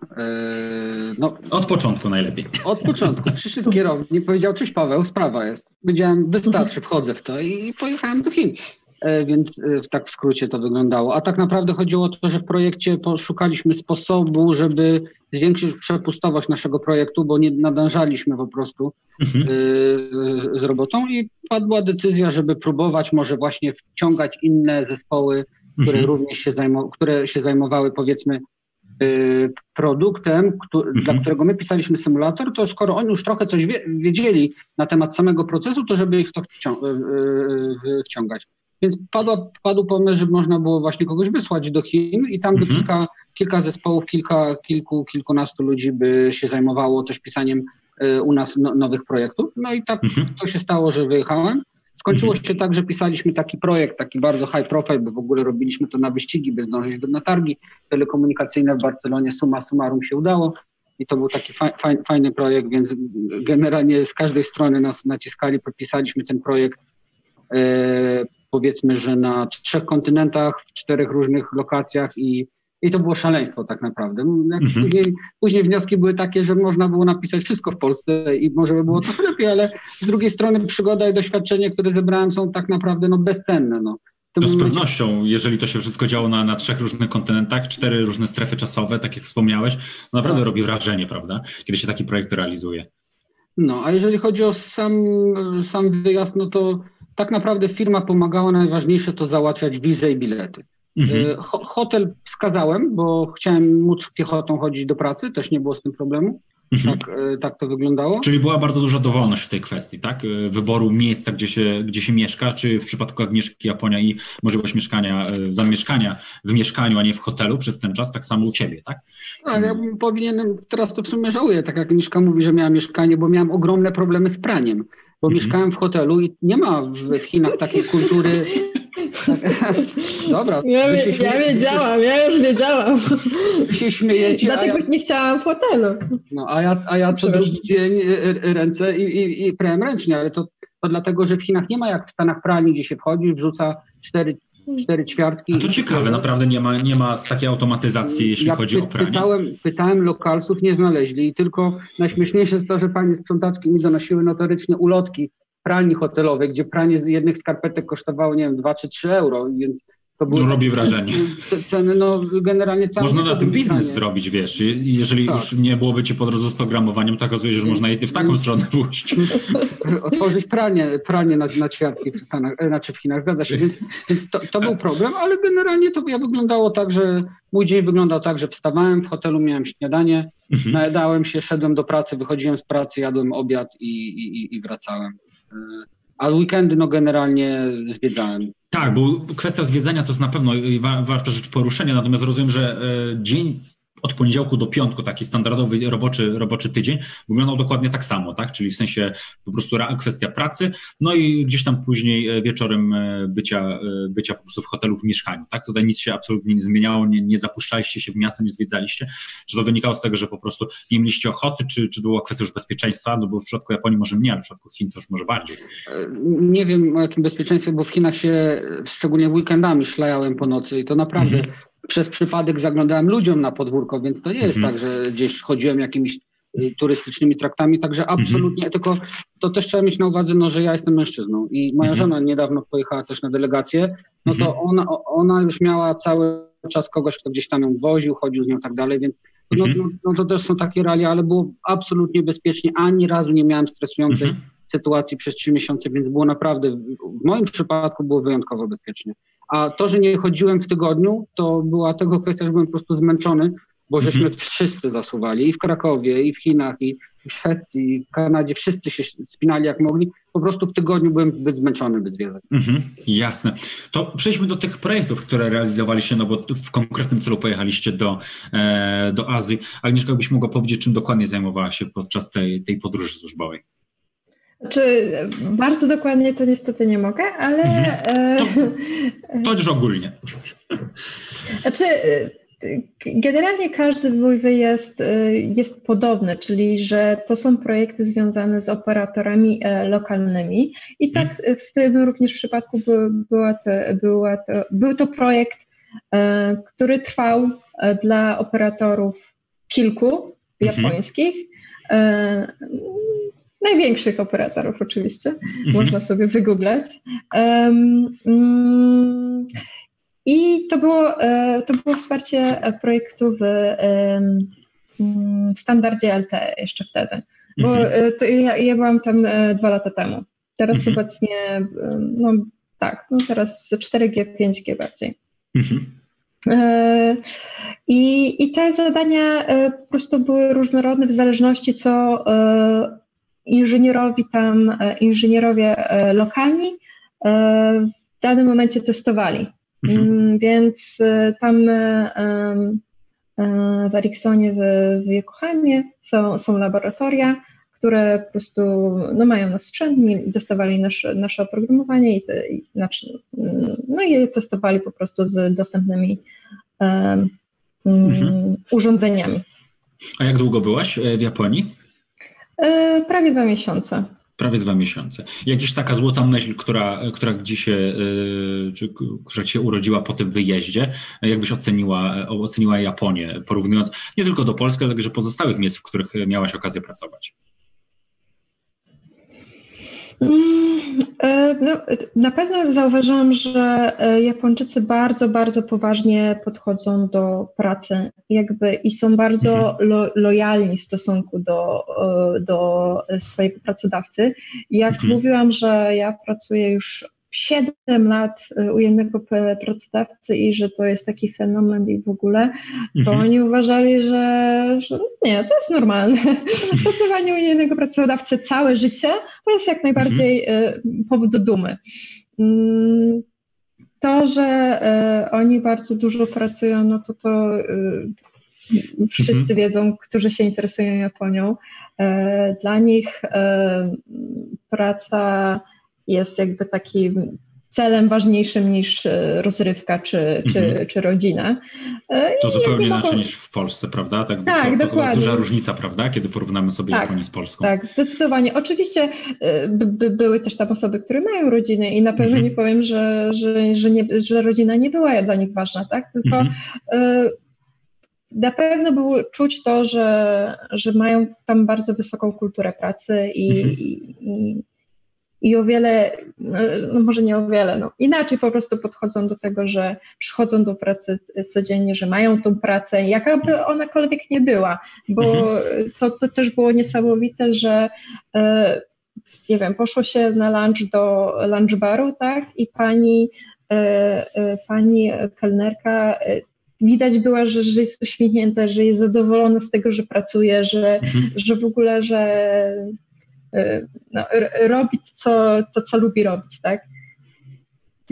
No, od początku najlepiej. Od początku. Przyszedł kierownik, powiedział, cześć Paweł, sprawa jest. Powiedziałem, wystarczy, wchodzę w to i pojechałem do Chin. E, więc e, tak w skrócie to wyglądało. A tak naprawdę chodziło o to, że w projekcie poszukaliśmy sposobu, żeby zwiększyć przepustowość naszego projektu, bo nie nadążaliśmy po prostu mhm. z robotą i padła decyzja, żeby próbować może właśnie wciągać inne zespoły, które mhm. również się, zajmowały, które się zajmowały powiedzmy produktem, mhm. dla którego my pisaliśmy symulator, to skoro oni już trochę coś wie, wiedzieli na temat samego procesu, to żeby ich w to wciągać. Więc padła, padł pomysł, że można było właśnie kogoś wysłać do Chin i tam mhm. kilka, kilka zespołów, kilka, kilku, kilkunastu ludzi by się zajmowało też pisaniem y, u nas no, nowych projektów. No i tak mhm. to się stało, że wyjechałem. Skończyło mhm. się tak, że pisaliśmy taki projekt, taki bardzo high profile, bo w ogóle robiliśmy to na wyścigi, by zdążyć do, na targi telekomunikacyjne w Barcelonie. Suma summarum się udało i to był taki fajny projekt, więc generalnie z każdej strony nas naciskali, podpisaliśmy ten projekt. Y, powiedzmy, że na trzech kontynentach, w czterech różnych lokacjach i, i to było szaleństwo tak naprawdę. Mhm. Później, później wnioski były takie, że można było napisać wszystko w Polsce i może by było to lepiej, ale z drugiej strony przygoda i doświadczenie, które zebrałem są tak naprawdę no, bezcenne. No. No z pewnością, jeżeli to się wszystko działo na, na trzech różnych kontynentach, cztery różne strefy czasowe, tak jak wspomniałeś, no naprawdę tak. robi wrażenie, prawda, kiedy się taki projekt realizuje. No, a jeżeli chodzi o sam, sam wyjazd, no to tak naprawdę firma pomagała, najważniejsze to załatwiać wizę i bilety. Mhm. E, hotel wskazałem, bo chciałem móc piechotą chodzić do pracy, też nie było z tym problemu. Mhm. Tak, e, tak to wyglądało. Czyli była bardzo duża dowolność w tej kwestii, tak? E, wyboru miejsca, gdzie się, gdzie się mieszka, czy w przypadku Agnieszki Japonia i możliwość mieszkania, zamieszkania w mieszkaniu, a nie w hotelu przez ten czas, tak samo u ciebie, tak? Tak, ja powinienem, teraz to w sumie żałuję, tak jak Agnieszka mówi, że miała mieszkanie, bo miałam ogromne problemy z praniem bo mhm. mieszkałem w hotelu i nie ma w, Chinach takiej kultury. Dobra. Ja, się ja wiedziałam, ja już wiedziałam. się śmiejecie. Dlatego ja... nie chciałam w hotelu. No, a ja, a ja co drugi dzień e, e, ręce i, i, i prałem ręcznie, ale to, to dlatego, że w Chinach nie ma jak w Stanach pralni, gdzie się wchodzi, wrzuca cztery cztery ćwiartki. A to ciekawe, naprawdę nie ma, nie ma takiej automatyzacji, jeśli chodzi o pranie. Pytałem, pytałem lokalsów, nie znaleźli i tylko najśmieszniejsze jest to, że pani sprzątaczki mi donosiły notoryczne ulotki pralni hotelowej, gdzie pranie z jednych skarpetek kosztowało, nie wiem, 2 czy 3 euro, więc to no, robi wrażenie. Ceny, no generalnie cały Można na tym biznes stanie. zrobić, wiesz. Jeżeli tak. już nie byłoby ci po drodze z programowaniem, to okazuje się, że można w taką stronę pójść. Otworzyć pranie, pranie na, na ćwiartki w Stanach, e, znaczy w Chinach, zgadza się. Więc, to, to, był problem, ale generalnie to ja wyglądało tak, że mój dzień wyglądał tak, że wstawałem, w hotelu miałem śniadanie, mhm. najadałem się, szedłem do pracy, wychodziłem z pracy, jadłem obiad i, i, i wracałem. E, a weekendy no generalnie zwiedzałem. Tak, bo kwestia zwiedzania to jest na pewno warta rzecz poruszenia, natomiast rozumiem, że e, dzień od poniedziałku do piątku, taki standardowy roboczy, roboczy tydzień, wyglądał dokładnie tak samo, tak? Czyli w sensie po prostu kwestia pracy, no i gdzieś tam później e, wieczorem e, bycia, e, bycia po prostu w hotelu w mieszkaniu, tak? Tutaj nic się absolutnie nie zmieniało, nie, nie zapuszczaliście się w miasto, nie zwiedzaliście. Czy to wynikało z tego, że po prostu nie mieliście ochoty, czy, czy była kwestia już bezpieczeństwa? No bo w przypadku Japonii może nie, ale w przypadku Chin to już może bardziej. Nie wiem o jakim bezpieczeństwie, bo w Chinach się szczególnie weekendami szlajałem po nocy i to naprawdę mhm przez przypadek zaglądałem ludziom na podwórko, więc to nie jest mhm. tak, że gdzieś chodziłem jakimiś y, turystycznymi traktami, także mhm. absolutnie, mhm. tylko to też trzeba mieć na uwadze, no, że ja jestem mężczyzną i moja mhm. żona niedawno pojechała też na delegację, no to mhm. ona, ona już miała cały czas kogoś, kto gdzieś tam ją woził, chodził z nią i tak dalej, więc no, mhm. no, no, to też są takie realia, ale było absolutnie bezpiecznie, ani razu nie miałem stresującej sytuacji przez trzy miesiące, więc było naprawdę, w moim przypadku było wyjątkowo bezpiecznie. A to, że nie chodziłem w tygodniu, to była tego kwestia, że byłem po prostu zmęczony, bo żeśmy mhm. wszyscy zasuwali i w Krakowie, i w Chinach, i w Szwecji, i w Kanadzie, wszyscy się spinali jak mogli. Po prostu w tygodniu byłem zbyt zmęczony, by zwiedzać. Mhm, jasne. To przejdźmy do tych projektów, które realizowaliście, no bo w konkretnym celu pojechaliście do, e, do Azji. Agnieszka, byś mogła powiedzieć, czym dokładnie zajmowała się podczas tej, tej podróży służbowej? Czy bardzo dokładnie to niestety nie mogę, ale. Mhm. To, to już ogólnie. Znaczy, Generalnie każdy mój wyjazd y, jest podobny, czyli że to są projekty związane z operatorami e, lokalnymi i tak mhm. w tym również przypadku była to, była to, był to projekt, e, który trwał e, dla operatorów kilku mhm. Największych operatorów oczywiście, mhm. można sobie wygooglać. Um, i to było, e, to było wsparcie projektu w, w standardzie LTE jeszcze wtedy. Bo mhm. E, ja, ja, byłam tam e, dwa lata temu. Teraz mhm. obecnie, no tak, no teraz 4G, 5G bardziej. Mhm. I, I te zadania po prostu były różnorodne w zależności co inżynierowi tam, inżynierowie lokalni w danym momencie testowali. Mhm. Mm, więc e, tam e, e, w Ericsonie w, w Yokohamie są, są laboratoria, które po prostu no, mają nas sprzęt dostawali nasze, nasze oprogramowanie i, te, i znaczy, mm, no i testowali po prostu z dostępnymi um, mhm. urządzeniami. A jak długo byłaś w Japonii? Prawie dwa miesiące prawie dwa miesiące. Jakaś taka złota myśl, która, która gdzieś się, y, czy, która się urodziła po tym wyjeździe, jakbyś oceniła, oceniła Japonię, porównując nie tylko do Polski, ale także pozostałych miejsc, w których miałaś okazję pracować? Mm, no, na pewno zauważyłam, że e, Japończycy bardzo, bardzo poważnie podchodzą do pracy jakby i są bardzo mhm. lo, lojalni w stosunku do, e, do swojego pracodawcy. Jak mhm. mówiłam, że ja pracuję już 7 lat y, u jednego pracodawcy i że to jest taki fenomen i w ogóle, to mhm. oni uważali, że, że, nie, to jest normalne. Pracowanie u jednego pracodawcy całe życie to jest jak najbardziej mhm. powód do dumy. Mm, to, że y, oni bardzo dużo pracują, no to to wszyscy mhm. wiedzą, którzy się interesują Japonią. Dla nich praca jest jakby takim celem ważniejszym niż e, rozrywka czy, czy, mhm. czy rodzina. E, to I zupełnie inaczej niż w Polsce, prawda? Tak, tak to, dokładnie. To jest duża różnica, prawda, kiedy porównamy sobie tak, Japonię z Polską. Tak, zdecydowanie. Oczywiście e, by, były też tam osoby, które mają rodziny i na pewno mhm. nie powiem, że, że, że, nie, że rodzina nie była dla nich ważna, tak? Tylko mhm. na pewno było czuć to, że, że mają tam bardzo wysoką kulturę pracy i, mhm. i, i i o wiele, no, no może nie o wiele, no inaczej po prostu podchodzą do tego, że przychodzą do pracy codziennie, że mają tą pracę, jakaby onakolwiek nie była, bo mhm. to, to też było niesamowite, że e, nie wiem, poszło się na lunch do lunch baru, tak, i pani, e, e, pani kelnerka widać była, że, że jest uśmiechnięta, że jest zadowolona z tego, że pracuje, że, mhm. że w ogóle, że no, robić co, to, co lubi robić, tak?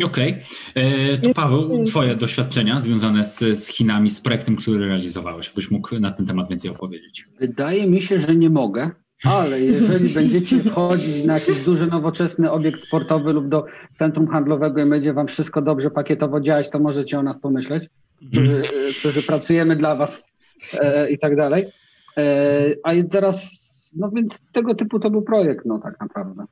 Okej. Okay. E, to Paweł, Twoje doświadczenia związane z, z Chinami, z projektem, który realizowałeś, byś mógł na ten temat więcej opowiedzieć? Wydaje mi się, że nie mogę, ale jeżeli będziecie wchodzić na jakiś duży, nowoczesny obiekt sportowy lub do centrum handlowego i będzie Wam wszystko dobrze pakietowo działać, to możecie o nas pomyśleć, którzy, którzy pracujemy dla Was e, i tak dalej. E, a teraz no więc tego typu to był projekt, no tak naprawdę.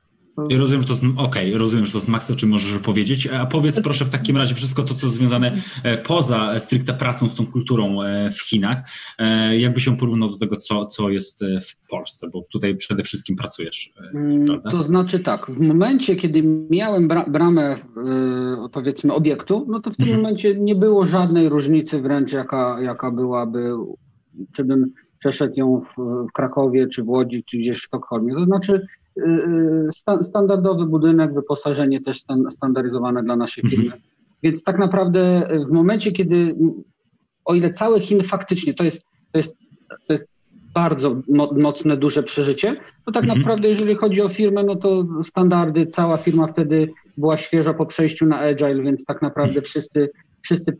I rozumiem, że to jest, okej, okay, rozumiem, że to jest Max, o czym możesz powiedzieć. A powiedz proszę w takim razie wszystko to, co związane e, poza stricte pracą z tą kulturą e, w Chinach, e, jakby się porównał do tego, co, co jest w Polsce, bo tutaj przede wszystkim pracujesz, mm, prawda? To znaczy tak, w momencie, kiedy miałem bramę, powiedzmy, obiektu, no to w tym mhm. momencie nie było żadnej różnicy wręcz, jaka, jaka byłaby, czy bym przeszedł ją w, Krakowie, czy w Łodzi, czy gdzieś w Sztokholmie. To znaczy y, y, sta, standardowy budynek, wyposażenie też stan, standaryzowane dla naszej mhm. firmy. Więc tak naprawdę w momencie, kiedy, o ile całe Chiny faktycznie to jest to jest, to jest bardzo mocne, duże przeżycie. To tak mhm. naprawdę, jeżeli chodzi o firmę, no to standardy, cała firma wtedy była świeża po przejściu na Agile, więc tak naprawdę wszyscy, wszyscy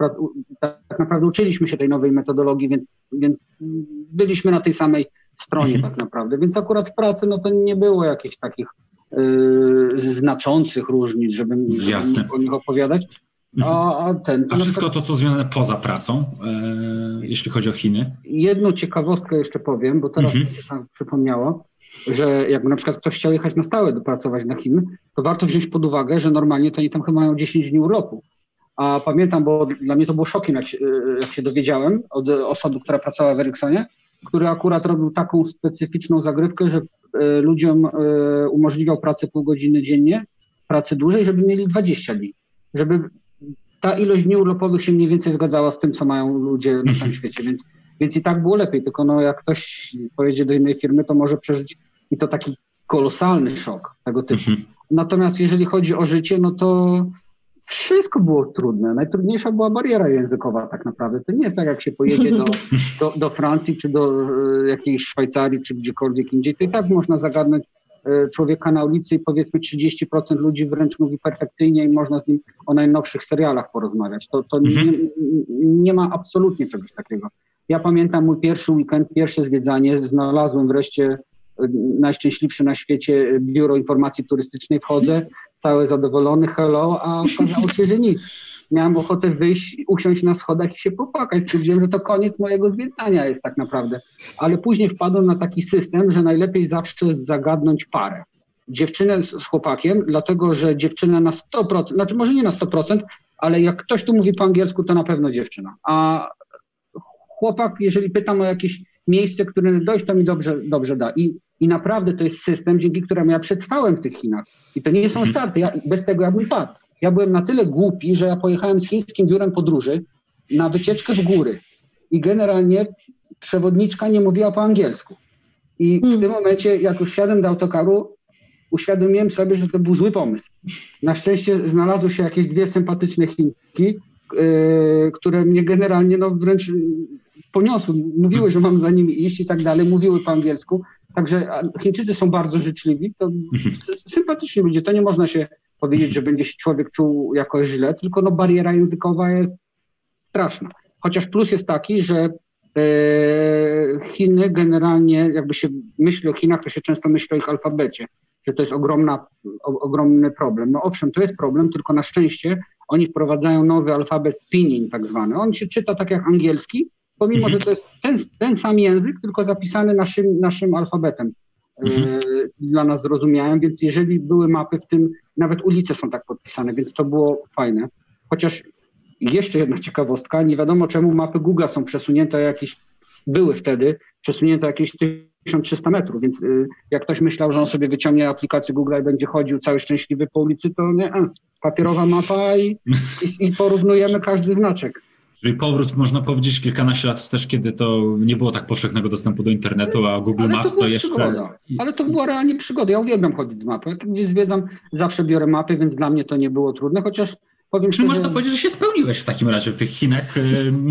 tak naprawdę uczyliśmy się tej nowej metodologii, więc, więc byliśmy na tej samej stronie mhm. tak naprawdę. Więc akurat w pracy no to nie było jakichś takich yy, znaczących różnic, żeby, żeby o nich opowiadać. A, a, ten, a wszystko to, co związane poza pracą, e, jeśli chodzi o Chiny? Jedną ciekawostkę jeszcze powiem, bo teraz mhm. mi się tam przypomniało, że jakby na przykład ktoś chciał jechać na stałe dopracować na Chiny, to warto wziąć pod uwagę, że normalnie to oni tam chyba mają 10 dni urlopu. A pamiętam, bo dla mnie to było szokiem, jak się, jak się dowiedziałem od osoby, która pracowała w Ericssonie, który akurat robił taką specyficzną zagrywkę, że e, ludziom e, umożliwiał pracę pół godziny dziennie, pracę dłużej, żeby mieli 20 dni. Żeby ta ilość dni urlopowych się mniej więcej zgadzała z tym, co mają ludzie na całym mhm. świecie, więc, więc i tak było lepiej, tylko no, jak ktoś pojedzie do innej firmy, to może przeżyć i to taki kolosalny szok tego typu. Mhm. Natomiast jeżeli chodzi o życie, no to wszystko było trudne. Najtrudniejsza była bariera językowa tak naprawdę. To nie jest tak, jak się pojedzie do, do, do Francji, czy do e, jakiejś Szwajcarii, czy gdziekolwiek indziej, to i tak można zagadnąć e, człowieka na ulicy i powiedzmy 30% ludzi wręcz mówi perfekcyjnie i można z nim o najnowszych serialach porozmawiać. To, to mhm. nie, nie ma absolutnie czegoś takiego. Ja pamiętam mój pierwszy weekend, pierwsze zwiedzanie, znalazłem wreszcie najszczęśliwszy na świecie biuro informacji turystycznej, wchodzę, cały zadowolony, hello, a okazało się, że nic. Miałem ochotę wyjść, usiąść na schodach i się popłakać. Stwierdziłem, że to koniec mojego zwiedzania jest tak naprawdę. Ale później wpadłem na taki system, że najlepiej zawsze zagadnąć parę. Dziewczynę z, z chłopakiem, dlatego że dziewczyna na 100%, znaczy może nie na 100%, ale jak ktoś tu mówi po angielsku, to na pewno dziewczyna. A chłopak, jeżeli pytam o jakieś miejsce, które dojść, to mi dobrze, dobrze da. I i naprawdę to jest system, dzięki któremu ja przetrwałem w tych Chinach. I to nie są mhm. żarty. Ja, bez tego ja bym padł. Ja byłem na tyle głupi, że ja pojechałem z chińskim biurem podróży na wycieczkę w góry. I generalnie przewodniczka nie mówiła po angielsku. I w hmm. tym momencie, jak już wsiadłem do autokaru, uświadomiłem sobie, że to był zły pomysł. Na szczęście znalazły się jakieś dwie sympatyczne Chinki, yy, które mnie generalnie no, wręcz poniosły. Mówiły, że mam za nimi iść i tak dalej. Mówiły po angielsku. Także Chińczycy są bardzo życzliwi, to mhm. sympatyczni ludzie, to nie można się powiedzieć, że będzie się człowiek czuł jakoś źle, tylko no bariera językowa jest straszna. Chociaż plus jest taki, że e, Chiny generalnie, jakby się myśli o Chinach, to się często myśli o ich alfabecie, że to jest ogromna, o, ogromny problem. No owszem, to jest problem, tylko na szczęście oni wprowadzają nowy alfabet pinyin tak zwany. On się czyta tak jak angielski, pomimo że to jest ten, ten sam język, tylko zapisany naszym, naszym alfabetem. E, mhm. dla nas zrozumiałem, więc jeżeli były mapy, w tym nawet ulice są tak podpisane, więc to było fajne. Chociaż jeszcze jedna ciekawostka, nie wiadomo czemu mapy Google są przesunięte jakieś, były wtedy przesunięte jakieś 1300 metrów, więc y, jak ktoś myślał, że on sobie wyciągnie aplikację Google i będzie chodził cały szczęśliwy po ulicy, to nie, papierowa mapa i, i, i porównujemy każdy znaczek. Czyli powrót, można powiedzieć, kilkanaście lat wstecz, kiedy to nie było tak powszechnego dostępu do internetu, a Google Ale Maps to, to jeszcze... Przygoda. Ale to była realnie przygoda. Ja uwielbiam chodzić z mapą. Jak gdzieś zwiedzam, zawsze biorę mapy, więc dla mnie to nie było trudne, chociaż powiem Czyli można powiedzieć, że się spełniłeś w takim razie w tych Chinach,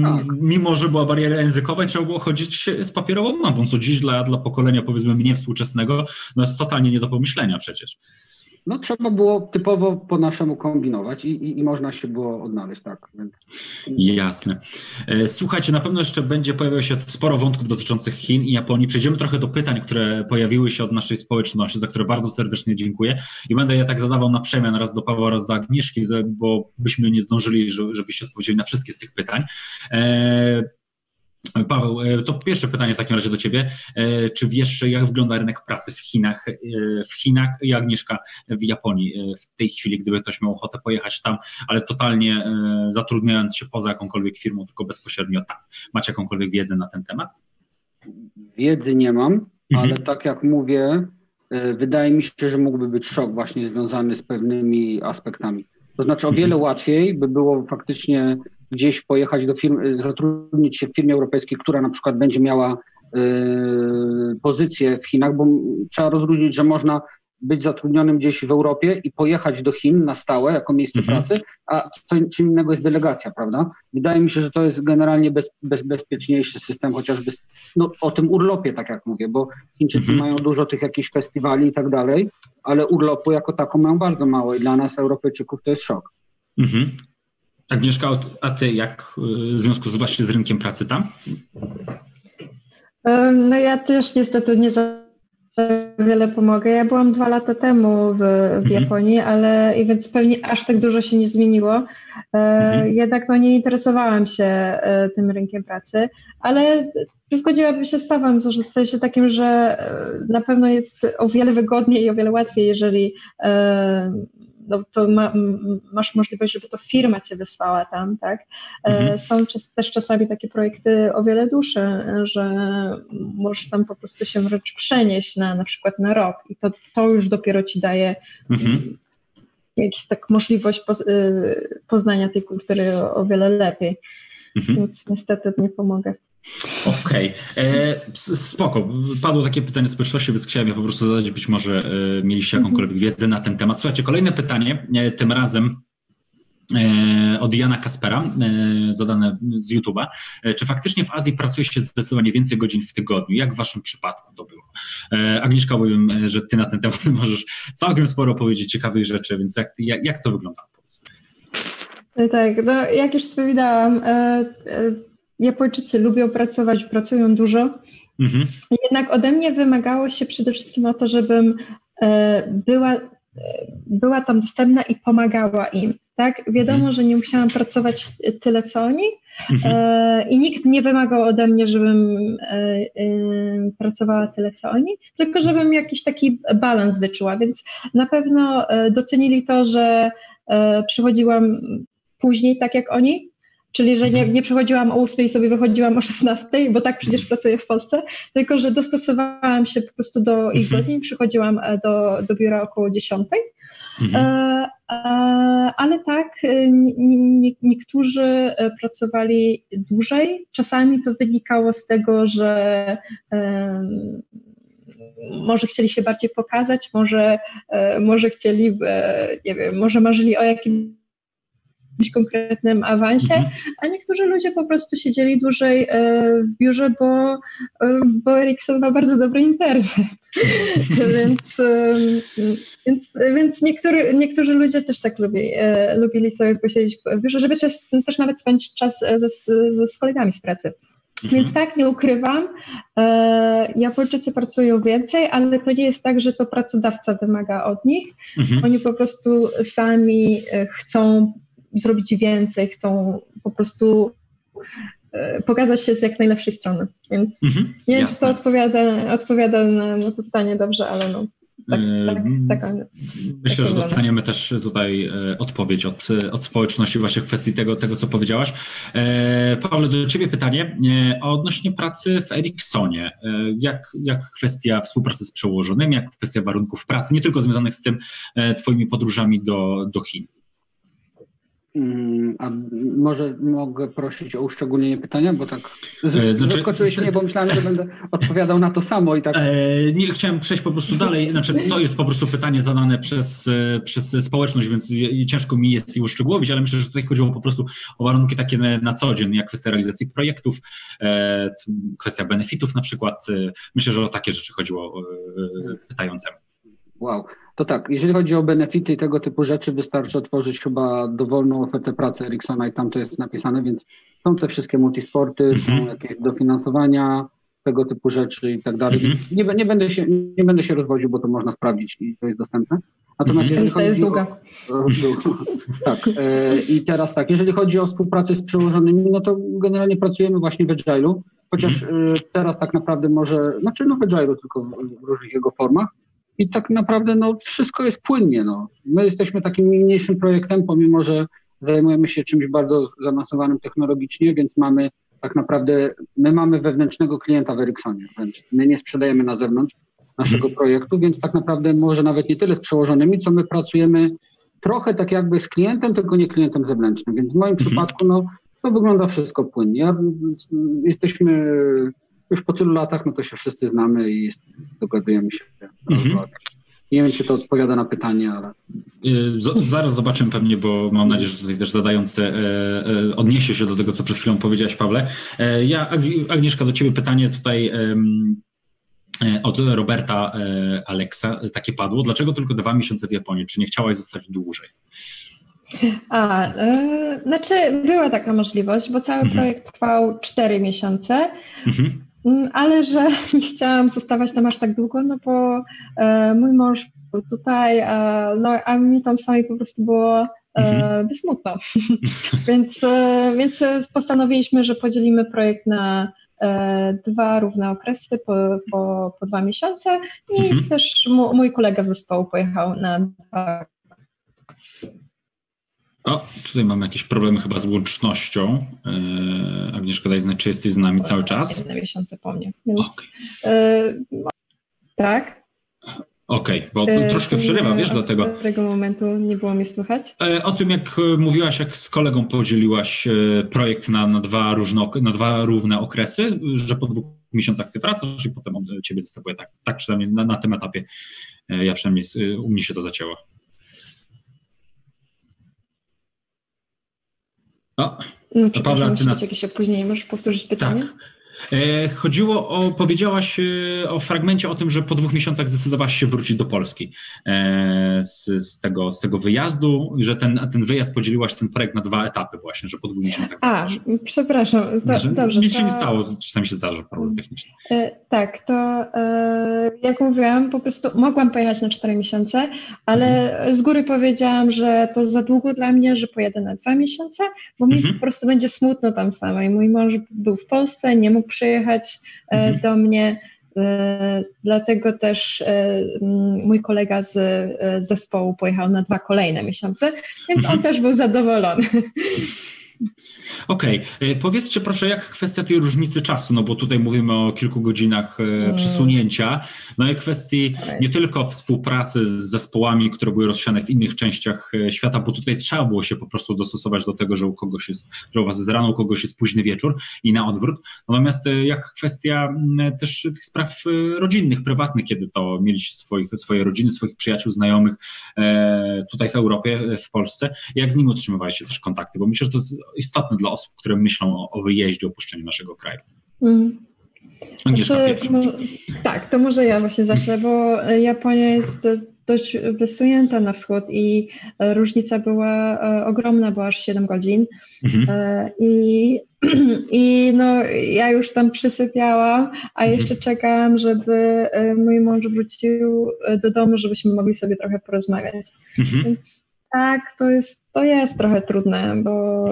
tak. mimo że była bariera językowa trzeba było chodzić z papierową mapą, co dziś dla, dla pokolenia powiedzmy mnie współczesnego no jest totalnie nie do pomyślenia przecież no trzeba było typowo po naszemu kombinować i, i, i można się było odnaleźć, tak. Więc... Jasne. E, słuchajcie, na pewno jeszcze będzie pojawiało się sporo wątków dotyczących Chin i Japonii. Przejdziemy trochę do pytań, które pojawiły się od naszej społeczności, za które bardzo serdecznie dziękuję i będę je tak zadawał na przemian raz do Pawła, raz do Agnieszki, bo byśmy nie zdążyli, żebyście odpowiedzieli na wszystkie z tych pytań. Paweł, e, to pierwsze pytanie w takim razie do Ciebie. E, czy wiesz, jak wygląda rynek pracy w Chinach, e, w Chinach i Agnieszka w Japonii w tej chwili, gdyby ktoś miał ochotę pojechać tam, ale totalnie zatrudniając się poza jakąkolwiek firmą, tylko bezpośrednio tam. Macie jakąkolwiek wiedzę na ten temat? Wiedzy nie mam, mhm. ale tak jak mówię, wydaje mi się, że mógłby być szok właśnie związany z pewnymi aspektami. To znaczy o wiele mhm. łatwiej by było faktycznie gdzieś pojechać do firmy, zatrudnić się w firmie europejskiej, która na przykład będzie miała y, pozycję w Chinach, bo trzeba rozróżnić, że można być zatrudnionym gdzieś w Europie i pojechać do Chin na stałe jako miejsce mhm. pracy, a co, czym innego jest delegacja, prawda? Wydaje mi się, że to jest generalnie bez, bez, bezpieczniejszy system, chociażby no, o tym urlopie, tak jak mówię, bo Chińczycy mhm. mają dużo tych jakichś festiwali i tak dalej, ale urlopu jako taką mają bardzo mało i dla nas, Europejczyków, to jest szok. Mhm. Agnieszka, a ty jak y, w związku z właśnie z rynkiem pracy tam? No ja też niestety nie za wiele pomogę. Ja byłam dwa lata temu w, w mhm. Japonii, ale i więc pewnie aż tak dużo się nie zmieniło. E, mhm. Jednak no, nie interesowałam się e, tym rynkiem pracy, ale zgodziłabym się z Pawłem w sensie takim, że e, na pewno jest o wiele wygodniej i o wiele łatwiej, jeżeli no to ma, masz możliwość, żeby to firma cię wysłała tam, tak? E, mhm. Są też czasami takie projekty o wiele dłuższe, że możesz tam po prostu się wręcz przenieść na na przykład na rok i to, to już dopiero ci daje mhm. jakąś tak możliwość y, poznania tej kultury o, wiele lepiej. Mhm. Więc niestety nie pomogę. Okej, okay. E, spoko. Padło takie pytanie społeczności, więc chciałem je po prostu zadać, być może e, mieliście jakąkolwiek wiedzę na ten temat. Słuchajcie, kolejne pytanie, e, tym razem e, od Jana Kaspera, zadane z YouTube'a. Czy faktycznie w Azji pracuje się zdecydowanie więcej godzin w tygodniu? Jak w waszym przypadku to było? Agnieszka, powiem, że ty na ten temat możesz całkiem sporo powiedzieć ciekawych rzeczy, więc jak, jak, jak to wygląda? Tak, no jak już wspominałam, Japończycy lubią pracować, pracują dużo. Mhm. Jednak ode mnie wymagało się przede wszystkim o to, żebym e, była, e, była tam dostępna i pomagała im. Tak? Wiadomo, mhm. że nie musiałam pracować tyle co oni mhm. e, i nikt nie wymagał ode mnie, żebym pracowała tyle co oni, tylko żebym jakiś taki balans wyczuła, więc na pewno docenili to, że przychodziłam później, tak jak oni, Czyli, że nie, mhm. nie przychodziłam o 8 i sobie wychodziłam o 16, bo tak przecież pracuję w Polsce, tylko że dostosowałam się po prostu do ich mhm. godzin, przychodziłam e, do, do biura około 10. Mhm. E, e, ale tak, niektórzy pracowali dłużej. Czasami to wynikało z tego, że może chcieli się bardziej pokazać, może, może chcieli, nie wiem, może marzyli o jakimś jakimś konkretnym awansie, mhm. a niektórzy ludzie po prostu siedzieli dłużej e, w biurze, bo, e, bo Ericsson ma bardzo dobry internet. więc, e, więc, więc niektóry, niektórzy ludzie też tak lubi, lubili sobie posiedzieć w biurze, żeby też, też nawet spędzić czas ze, ze, z kolegami z pracy. Mhm. Więc tak, nie ukrywam, e, Japończycy pracują więcej, ale to nie jest tak, że to pracodawca wymaga od nich. Mhm. Oni po prostu sami chcą zrobić więcej, chcą po prostu e, pokazać się z jak najlepszej strony. Więc mhm, nie wiem, czy to odpowiada, odpowiada na, na to pytanie dobrze, ale no. Tak, tak, tak, Myślę, że dostaniemy też tutaj e, odpowiedź od, od społeczności właśnie w kwestii tego, tego co powiedziałaś. E, Pawle, do Ciebie pytanie odnośnie pracy w Ericssonie. Jak, jak kwestia współpracy z przełożonym, jak kwestia warunków pracy, nie tylko związanych z tym Twoimi podróżami do, do Chin? Mm, a może mogę prosić o uszczególnienie pytania, bo tak z, e, znaczy, zaskoczyłeś mnie, bo myślałem, że będę odpowiadał na to samo i tak. E, nie, chciałem przejść po prostu dalej. Znaczy, to jest po prostu pytanie zadane przez, e, przez społeczność, więc ciężko mi jest je uszczegółowić, ale myślę, że tutaj chodziło po prostu o warunki takie na co dzień, jak kwestia realizacji projektów, kwestia benefitów na przykład. Myślę, że o takie rzeczy chodziło pytającemu. Wow. To tak, jeżeli chodzi o benefity i tego typu rzeczy, wystarczy otworzyć chyba dowolną ofertę pracy Ericssona i tam to jest napisane, więc są te wszystkie multisporty, mm -hmm. są mhm. jakieś dofinansowania, tego typu rzeczy i tak dalej. Mm -hmm. nie, nie, będę się, nie będę się rozwodził, bo to można sprawdzić i to jest dostępne. Natomiast mm -hmm. jeżeli jest długa. O, tak. E, I teraz tak, jeżeli chodzi o współpracę z przełożonymi, no to generalnie pracujemy właśnie w Agile'u, chociaż e, teraz tak naprawdę może, znaczy no w Agile'u, tylko w różnych jego formach i tak naprawdę no, wszystko jest płynnie. No. My jesteśmy takim mniejszym projektem, pomimo że zajmujemy się czymś bardzo zaawansowanym technologicznie, więc mamy tak naprawdę, my mamy wewnętrznego klienta w Ericssonie, wręcz my nie sprzedajemy na zewnątrz naszego mhm. projektu, więc tak naprawdę może nawet nie tyle z przełożonymi, co my pracujemy trochę tak jakby z klientem, tylko nie klientem zewnętrznym, więc w moim mhm. przypadku no, to wygląda wszystko płynnie. Ja, jesteśmy już po tylu latach, no to się wszyscy znamy i dogadujemy się. Mhm. Nie wiem, czy to odpowiada na pytanie, ale. Y, zaraz zobaczymy pewnie, bo mam nadzieję, że tutaj też zadające e, e, odniesie się do tego, co przed chwilą powiedziałaś, Pawle. E, ja, Agnieszka, do ciebie pytanie tutaj od Roberta Aleksa takie padło. Dlaczego tylko dwa miesiące w Japonii? Czy nie chciałaś zostać dłużej? A, yy, znaczy była taka możliwość, bo cały mhm. projekt trwał cztery miesiące. Mhm. Mm, ale że nie chciałam zostawać tam aż tak długo, no bo e, mój mąż był tutaj, e, no, a mi tam samej po prostu było e, mhm. smutno. więc, e, więc postanowiliśmy, że podzielimy projekt na e, dwa równe okresy po, po, po dwa miesiące i mhm. też mój kolega z zespołu pojechał na dwa o, tutaj mamy jakieś problemy chyba z łącznością. Yy, Agnieszka, daj znać, czy jesteś z nami cały czas? Na miesiące po mnie. Więc, okay. yy, tak. Okej, okay, bo yy, troszkę przerywa, wiesz, dlatego. Do tego momentu nie było mnie słychać. O tym, jak mówiłaś, jak z kolegą podzieliłaś projekt na, na, dwa, różne, na dwa równe okresy, że po dwóch miesiącach ty wracasz i potem on ciebie zastępuje. Tak, tak przynajmniej na, na tym etapie ja przynajmniej u mnie się to zacięło. No, no Pawła, ty nas... jakieś opóźnienie, możesz powtórzyć pytanie? Tak. E, chodziło o, powiedziałaś e, o fragmencie o tym, że po dwóch miesiącach zdecydowałaś się wrócić do Polski e, z, z, tego, z tego wyjazdu i że ten, ten wyjazd podzieliłaś ten projekt na dwa etapy właśnie, że po dwóch miesiącach A, wracasz. przepraszam, to, dobrze. Nic to... się nie stało, czasami się zdarza problem techniczny. tak, to jak mówiłam, po prostu mogłam pojechać na cztery miesiące, ale mhm. z góry powiedziałam, że to za długo dla mnie, że pojadę na dwa miesiące, bo mi mhm. po prostu będzie smutno tam samej. Mój mąż był w Polsce, nie mógł przyjechać e, mhm. do mnie. E, dlatego też e, mój kolega z zespołu pojechał na dwa kolejne miesiące, więc on mhm. też był zadowolony. Okej, okay. E, powiedzcie proszę, jak kwestia tej różnicy czasu, no bo tutaj mówimy o kilku godzinach mm. przesunięcia, no i kwestii nie tylko współpracy z zespołami, które były rozsiane w innych częściach e, świata, bo tutaj trzeba było się po prostu dostosować do tego, że u kogoś jest, że u was jest rano, u kogoś jest późny wieczór i na odwrót. Natomiast jak kwestia też tych spraw rodzinnych, prywatnych, kiedy to mieliście swoich, swoje rodziny, swoich przyjaciół, znajomych tutaj w Europie, w Polsce, jak z nimi utrzymywaliście też kontakty, bo myślę, że to jest istotne dla osób, które myślą o, o wyjeździe, opuszczeniu naszego kraju. Mm. Znaczy, to, tak, to może ja właśnie zacznę, bo Japonia jest dość wysunięta na wschód i różnica była e, ogromna, była aż 7 godzin. Mhm. E, I, I no, ja już tam przysypiałam, a mhm. jeszcze czekałam, żeby e, mój mąż wrócił do domu, żebyśmy mogli sobie trochę porozmawiać. Mhm. Więc tak, to jest, to jest trochę trudne, bo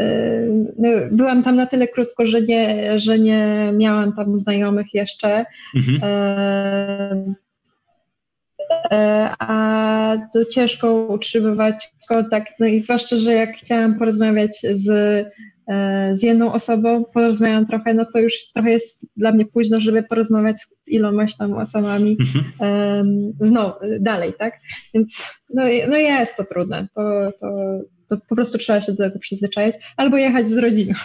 y, no, byłam tam na tyle krótko, że nie, że nie miałam tam znajomych jeszcze. Mhm. E, a to ciężko utrzymywać kontakt, no i zwłaszcza, że jak chciałam porozmawiać z z jedną osobą, porozmawiam trochę, no to już trochę jest dla mnie późno, żeby porozmawiać z ilomaś tam osobami mhm. znowu, dalej, tak? Więc no, no jest to trudne, to, to, to po prostu trzeba się do tego przyzwyczaić, albo jechać z rodziną.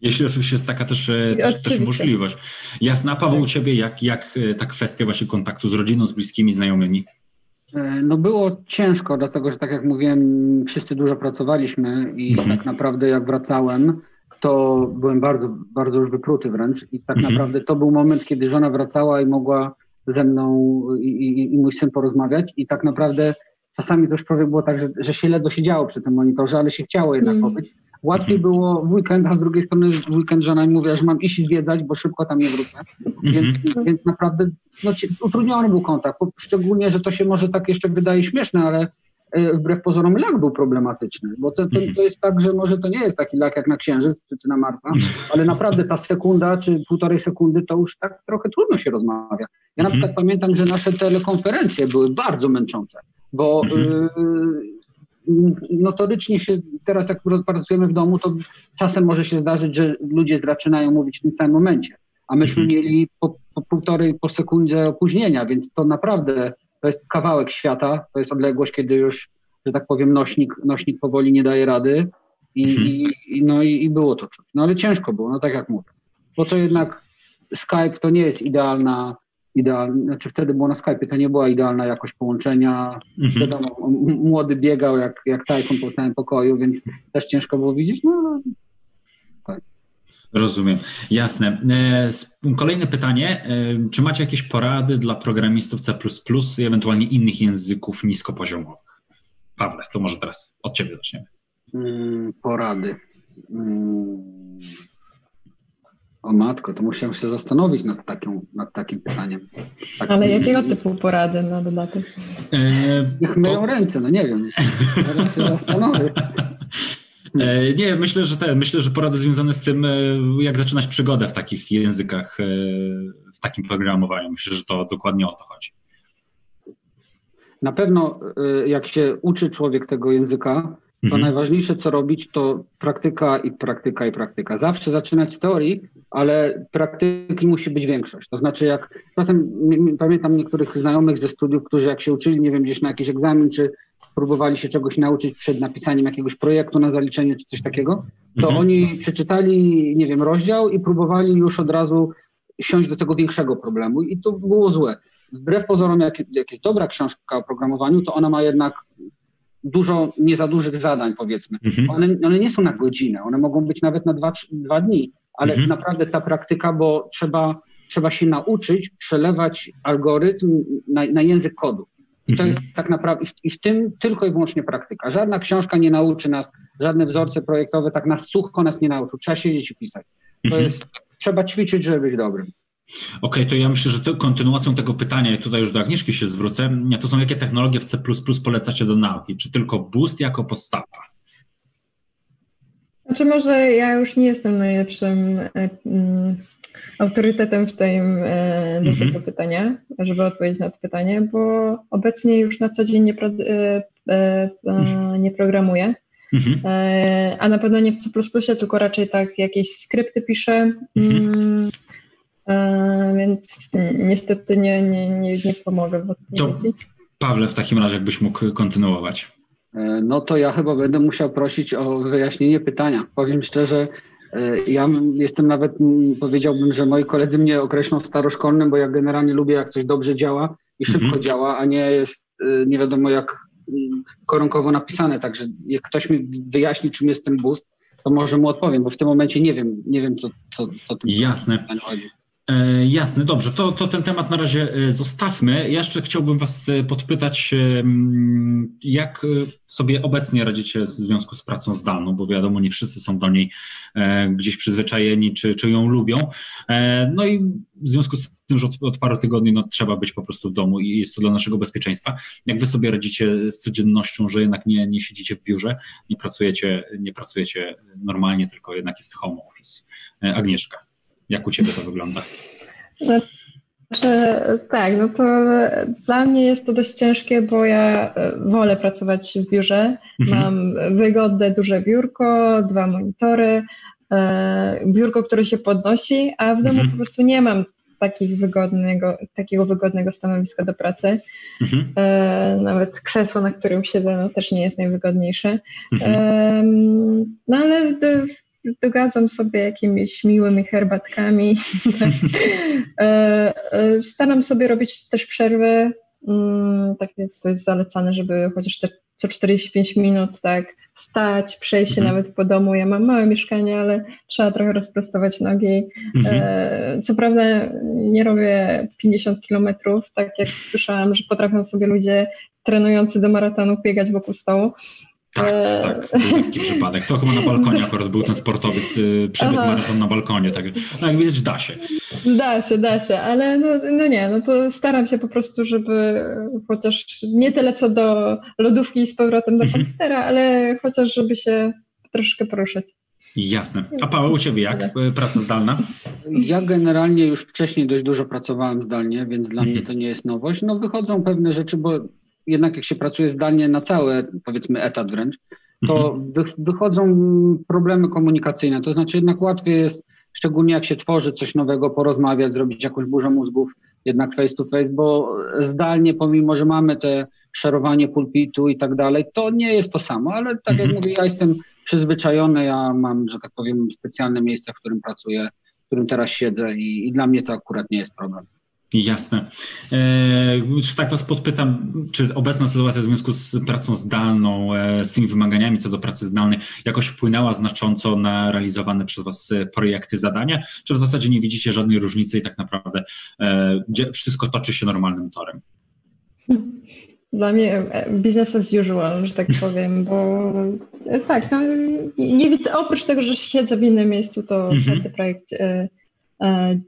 Jeśli oczywiście jest taka też, e, też, też możliwość. Jasna, Paweł, u Ciebie jak, jak e, ta kwestia właśnie kontaktu z rodziną, z bliskimi, znajomymi? E, no było ciężko, dlatego że tak jak mówiłem, wszyscy dużo pracowaliśmy i mhm. tak naprawdę jak wracałem, to byłem bardzo, bardzo już wypruty wręcz i tak mhm. naprawdę to był moment, kiedy żona wracała i mogła ze mną i, i, i mój syn porozmawiać i tak naprawdę czasami też człowiek było tak, że, że się ledwo siedziało przy tym monitorze, ale się chciało jednak mm. pobyć. Łatwiej mhm. było w weekend, a z drugiej strony w weekend żona mi mówiła, że mam iść zwiedzać, bo szybko tam nie wrócę. Więc, mhm. więc naprawdę no, utrudniony był kontakt. Szczególnie, że to się może tak jeszcze wydaje śmieszne, ale e, wbrew pozorom lak był problematyczny, bo to, to, to, jest tak, że może to nie jest taki lak jak na Księżyc czy, czy na Marsa, ale naprawdę ta sekunda czy półtorej sekundy to już tak trochę trudno się rozmawia. Ja na przykład pamiętam, że nasze telekonferencje były bardzo męczące, bo y, notorycznie się teraz, jak pracujemy w domu, to czasem może się zdarzyć, że ludzie zaczynają mówić w tym samym momencie, a myśmy mhm. mieli po, po półtorej, po sekundzie opóźnienia, więc to naprawdę to jest kawałek świata, to jest odległość, kiedy już, że tak powiem, nośnik, nośnik powoli nie daje rady i, mhm. i, no i, i było to czuć. No ale ciężko było, no tak jak mówię, bo to jednak Skype to nie jest idealna idealna, znaczy wtedy było na Skype, to nie była idealna jakość połączenia. Mhm. Wiadomo, młody biegał jak, jak tajkon po całym pokoju, więc też ciężko było widzieć. No, tak. Rozumiem, jasne. E, kolejne pytanie. E, czy macie jakieś porady dla programistów C i ewentualnie innych języków niskopoziomowych? Pawle, to może teraz od Ciebie zaczniemy. Hmm, porady. O matko, to musiałem się zastanowić nad, taką, nad takim pytaniem. Tak. Ale jakiego typu porady na dodatek? E, Niech myją ręce, no nie wiem. Teraz się zastanowię. E, nie, myślę, że te, myślę, że porady związane z tym, e, jak zaczynać przygodę w takich językach, w takim programowaniu. Myślę, że to dokładnie o to chodzi. Na pewno, jak się uczy człowiek tego języka, to mhm. najważniejsze, co robić, to praktyka i praktyka i praktyka. Zawsze zaczynać z teorii, ale praktyki musi być większość. To znaczy, jak czasem pamiętam niektórych znajomych ze studiów, którzy jak się uczyli, nie wiem, gdzieś na jakiś egzamin, czy próbowali się czegoś nauczyć przed napisaniem jakiegoś projektu na zaliczenie, czy coś takiego, to mhm. oni przeczytali, nie wiem, rozdział i próbowali już od razu siąść do tego większego problemu i to było złe. Wbrew pozorom, jak, jak jest dobra książka o programowaniu, to ona ma jednak dużo nie za dużych zadań, powiedzmy. Mhm. One, one, nie są na godzinę, one mogą być nawet na dwa, dwa dni, ale mhm. naprawdę ta praktyka, bo trzeba, trzeba się nauczyć przelewać algorytm na, na język kodu. I to mhm. jest tak naprawdę, i w tym tylko i wyłącznie praktyka. Żadna książka nie nauczy nas, żadne wzorce projektowe tak nas sucho nas nie nauczą. Trzeba siedzieć i pisać. To mhm. jest, trzeba ćwiczyć, żeby być dobrym. Okej, okay, to ja myślę, że kontynuacją tego pytania, i tutaj już do Agnieszki się zwrócę, to są jakie technologie w C++ polecacie do nauki? Czy tylko Boost jako podstawa? Znaczy może ja już nie jestem najlepszym e, mm, autorytetem w tym e, do mhm. tego pytania, żeby odpowiedzieć na to pytanie, bo obecnie już na co dzień nie, pro, e, mhm. nie programuję. Mhm. A na pewno nie w C++, tylko raczej tak jakieś skrypty piszę. Mhm. Mm, więc niestety nie, nie, nie, nie pomogę w odpowiedzi. To Pawle, w takim razie jakbyś mógł kontynuować. E, no to ja chyba będę musiał prosić o wyjaśnienie pytania. Powiem szczerze, e, ja jestem nawet, powiedziałbym, że moi koledzy mnie określą staroszkolnym, bo ja generalnie lubię, jak coś dobrze działa i szybko mhm. działa, a nie jest e, nie wiadomo jak koronkowo napisane. Także jak ktoś mi wyjaśni, czym jest ten boost, to może mu odpowiem, bo w tym momencie nie wiem, nie wiem, co, co, co tym Jasne. chodzi. E, jasne, dobrze, to, to ten temat na razie e, zostawmy. Ja jeszcze chciałbym Was e, podpytać, jak sobie obecnie radzicie w związku z pracą zdalną, bo wiadomo, nie wszyscy są do niej gdzieś przyzwyczajeni, czy, czy ją lubią. No i w związku z tym, że od, od paru tygodni no, trzeba być po prostu w domu i jest to dla naszego bezpieczeństwa. Jak Wy sobie radzicie z codziennością, że jednak nie, nie siedzicie w biurze, nie pracujecie, nie pracujecie normalnie, tylko jednak jest home office. Agnieszka. Jak u Ciebie to wygląda? Znaczy, tak, no to dla mnie jest to dość ciężkie, bo ja e, wolę pracować w biurze. Mhm. Mam wygodne duże biurko, dwa monitory, e, biurko, które się podnosi, a w domu mhm. po prostu nie mam takich wygodnego, takiego wygodnego stanowiska do pracy. Mhm. E, nawet krzesło, na którym siedzę, no, też nie jest najwygodniejsze. Mhm. E, no ale dogadzam sobie jakimiś miłymi herbatkami. E, e, staram sobie robić też przerwy, mm, tak jak to jest zalecane, żeby chociaż te co 45 minut tak wstać, przejść się mhm. nawet po domu. Ja mam małe mieszkanie, ale trzeba trochę rozprostować nogi. Mhm. E, co prawda nie robię 50 kilometrów, tak jak słyszałam, że potrafią sobie ludzie trenujący do maratonu biegać wokół stołu. Tak, tak, był taki przypadek. To chyba na balkonie akurat był ten sportowiec, y, przebieg Aha. maraton na balkonie, tak, no jak widać da się. Da się, da się, ale no, no nie, no to staram się po prostu, żeby chociaż nie tyle co do lodówki i z powrotem do mhm. komputera, ale chociaż żeby się troszkę poruszać. Jasne. A Paweł, u Ciebie jak? Praca zdalna? Ja generalnie już wcześniej dość dużo pracowałem zdalnie, więc dla mnie mhm. to nie jest nowość. No wychodzą pewne rzeczy, bo jednak jak się pracuje zdalnie na cały, powiedzmy, etat wręcz, to mhm. wy, wychodzą problemy komunikacyjne. To znaczy jednak łatwiej jest, szczególnie jak się tworzy coś nowego, porozmawiać, zrobić jakąś burzę mózgów, jednak face to face, bo zdalnie, pomimo, że mamy te szerowanie pulpitu i tak dalej, to nie jest to samo, ale tak jak mhm. mówię, ja jestem przyzwyczajony, ja mam, że tak powiem, specjalne miejsce, w którym pracuję, w którym teraz siedzę i, i dla mnie to akurat nie jest problem. Jasne. E, czy tak Was podpytam, czy obecna sytuacja w związku z pracą zdalną, e, z tymi wymaganiami co do pracy zdalnej, jakoś wpłynęła znacząco na realizowane przez Was projekty, zadania, czy w zasadzie nie widzicie żadnej różnicy i tak naprawdę e, wszystko toczy się normalnym torem? Dla mnie e, business as usual, że tak powiem, bo e, tak, no, nie widzę, oprócz tego, że siedzę w innym miejscu, to mhm. ten projekt e, e,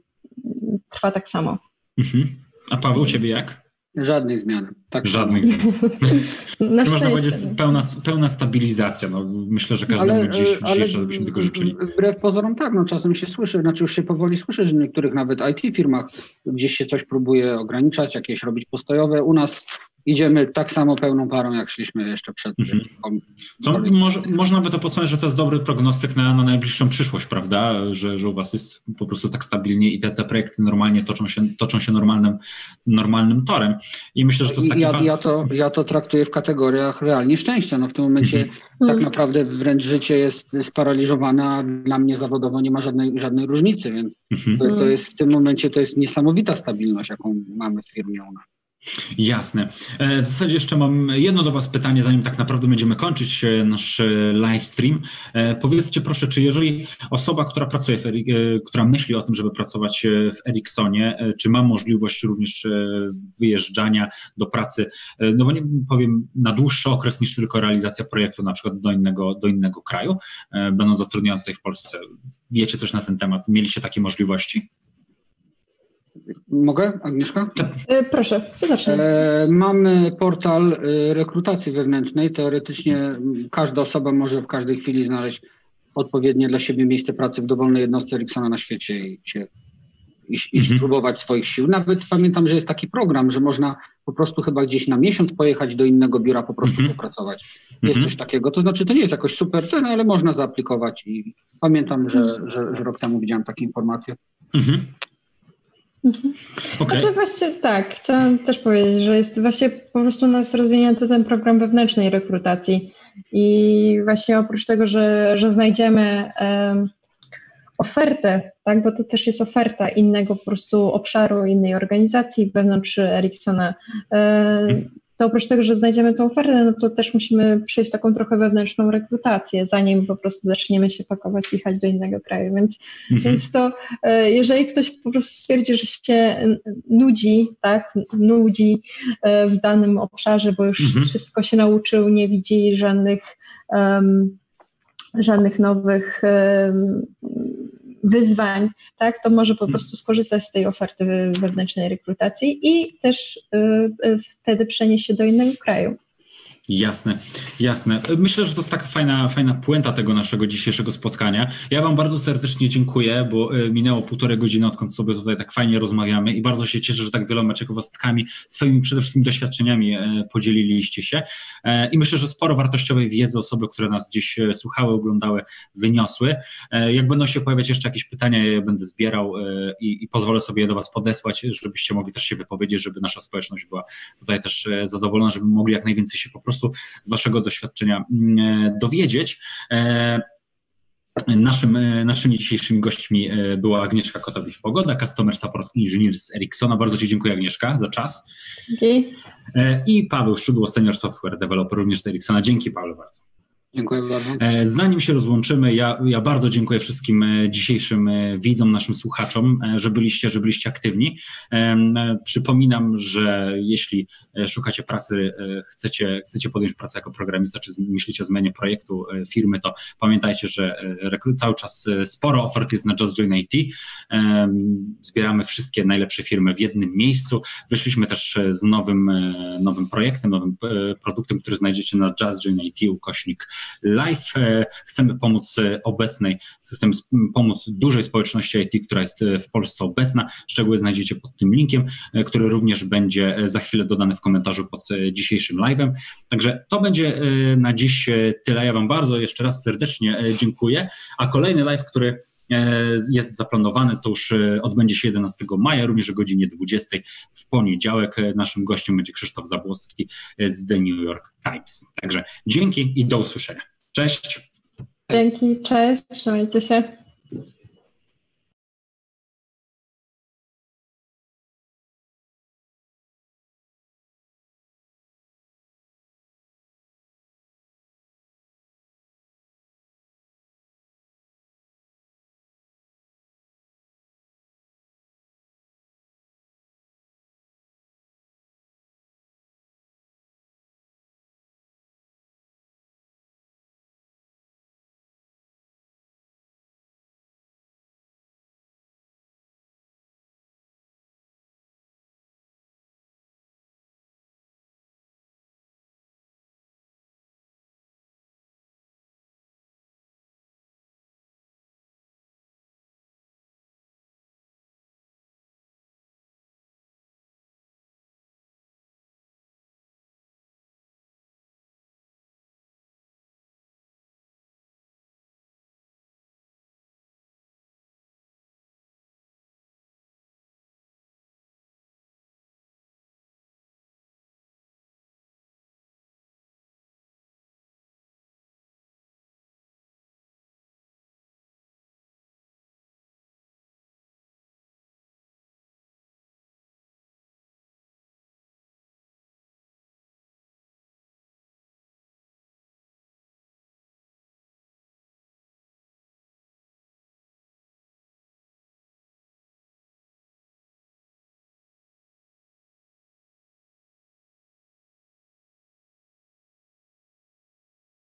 trwa tak samo. Mhm. A Paweł, ciebie jak? Żadnych zmian. Tak Żadnych zmian. Można powiedzieć pełna, pełna stabilizacja. No, myślę, że każdemu ale, dziś, ale byśmy tego życzyli. Wbrew pozorom tak, no, czasem się słyszy, znaczy już się powoli słyszy, że w niektórych nawet IT firmach gdzieś się coś próbuje ograniczać, jakieś robić postojowe. U nas idziemy tak samo pełną parą, jak szliśmy jeszcze przed. Mhm. To może, można by to posłuchać, że to jest dobry prognostyk na, na najbliższą przyszłość, prawda? Że, że u Was jest po prostu tak stabilnie i te, te projekty normalnie toczą się, toczą się normalnym, normalnym torem. I myślę, że to jest taki. Ja, ja, to, ja to traktuję w kategoriach realnie szczęścia. No w tym momencie mhm. tak naprawdę wręcz życie jest sparaliżowane, a dla mnie zawodowo nie ma żadnej, żadnej różnicy, więc mhm. to, to jest w tym momencie to jest niesamowita stabilność, jaką mamy w firmie u nas. Jasne. E, w zasadzie jeszcze mam jedno do Was pytanie, zanim tak naprawdę będziemy kończyć e, nasz e, live stream. Powiedzcie proszę, czy jeżeli osoba, która pracuje, w która myśli o tym, żeby pracować w Ericssonie, czy ma możliwość również wyjeżdżania do pracy, no bo nie powiem, na dłuższy okres niż tylko realizacja projektu, na przykład do innego, do innego kraju, będąc zatrudniona tutaj w Polsce. Wiecie coś na ten temat? Mieliście takie możliwości? Mogę, Agnieszka? E, proszę, zacznij. E, mamy portal e, rekrutacji wewnętrznej. Teoretycznie każda osoba może w każdej chwili znaleźć odpowiednie dla siebie miejsce pracy w dowolnej jednostce Ericssona na świecie i się i, i mhm. spróbować swoich sił. Nawet pamiętam, że jest taki program, że można po prostu chyba gdzieś na miesiąc pojechać do innego biura, po prostu mhm. popracować. Jest mhm. coś takiego. To znaczy, to nie jest jakoś super ten, ale można zaaplikować i pamiętam, że, że, że rok temu widziałem takie informacje. Mhm. Mhm. Okay. Znaczy właśnie tak, chciałam też powiedzieć, że jest właśnie po prostu u nas rozwinięty ten program wewnętrznej rekrutacji i właśnie oprócz tego, że, że znajdziemy um, ofertę, tak, bo to też jest oferta innego po prostu obszaru, innej organizacji wewnątrz Ericssona, um, to oprócz tego, że znajdziemy tą ofertę, no to też musimy przejść taką trochę wewnętrzną rekrutację, zanim po prostu zaczniemy się pakować i jechać do innego kraju. Więc, mhm. więc to, e, jeżeli ktoś po prostu stwierdzi, że się nudzi, tak, nudzi e, w danym obszarze, bo już mhm. wszystko się nauczył, nie widzi żadnych um, żadnych nowych um, wyzwań, tak, to może po hmm. prostu skorzystać z tej oferty wewnętrznej rekrutacji i też y, y, wtedy przenieść się do innego kraju. Jasne, jasne. Myślę, że to jest taka fajna, fajna puenta tego naszego dzisiejszego spotkania. Ja Wam bardzo serdecznie dziękuję, bo e, minęło półtorej godziny, odkąd sobie tutaj tak fajnie rozmawiamy i bardzo się cieszę, że tak wieloma ciekawostkami, swoimi przede wszystkim doświadczeniami e, podzieliliście się. E, I myślę, że sporo wartościowej wiedzy osoby, które nas dziś słuchały, oglądały, wyniosły. Jak będą się pojawiać jeszcze jakieś pytania, ja je będę zbierał i, i pozwolę sobie je do Was podesłać, żebyście mogli też się wypowiedzieć, żeby nasza społeczność była tutaj też zadowolona, żeby mogli jak najwięcej się po prostu prostu z Waszego doświadczenia mm, e, dowiedzieć. E, naszym, e, naszymi dzisiejszymi gośćmi była Agnieszka Kotowicz-Pogoda, Customer Support Engineer z Ericssona. Bardzo Ci dziękuję Agnieszka za czas. Dzięki. I Paweł Szczudło, Senior Software Developer również z Ericssona. Dzięki Paweł bardzo. Dziękuję bardzo. Zanim się rozłączymy, ja, ja bardzo dziękuję wszystkim dzisiejszym widzom, naszym słuchaczom, że byliście, że byliście aktywni. Przypominam, że jeśli szukacie pracy, chcecie, chcecie podjąć pracę jako programista, czy myślicie o zmianie projektu firmy, to pamiętajcie, że cały czas sporo ofert jest na Just Join IT. Zbieramy wszystkie najlepsze firmy w jednym miejscu. Wyszliśmy też z nowym, nowym projektem, nowym produktem, który znajdziecie na Just Join IT, ukośnik live. E, chcemy pomóc e, obecnej, chcemy pomóc dużej społeczności IT, która jest e, w Polsce obecna. Szczegóły znajdziecie pod tym linkiem, który również będzie za chwilę dodany w komentarzu pod dzisiejszym live'em. Także to będzie na dziś tyle. Ja Wam bardzo jeszcze raz serdecznie dziękuję. A kolejny live, który jest zaplanowany, to już odbędzie się 11 maja, również o godzinie 20 w poniedziałek. Naszym gościem będzie Krzysztof Zabłocki z The New York Times. Także dzięki i do usłyszenia. Cześć. Dzięki, cześć, trzymajcie się.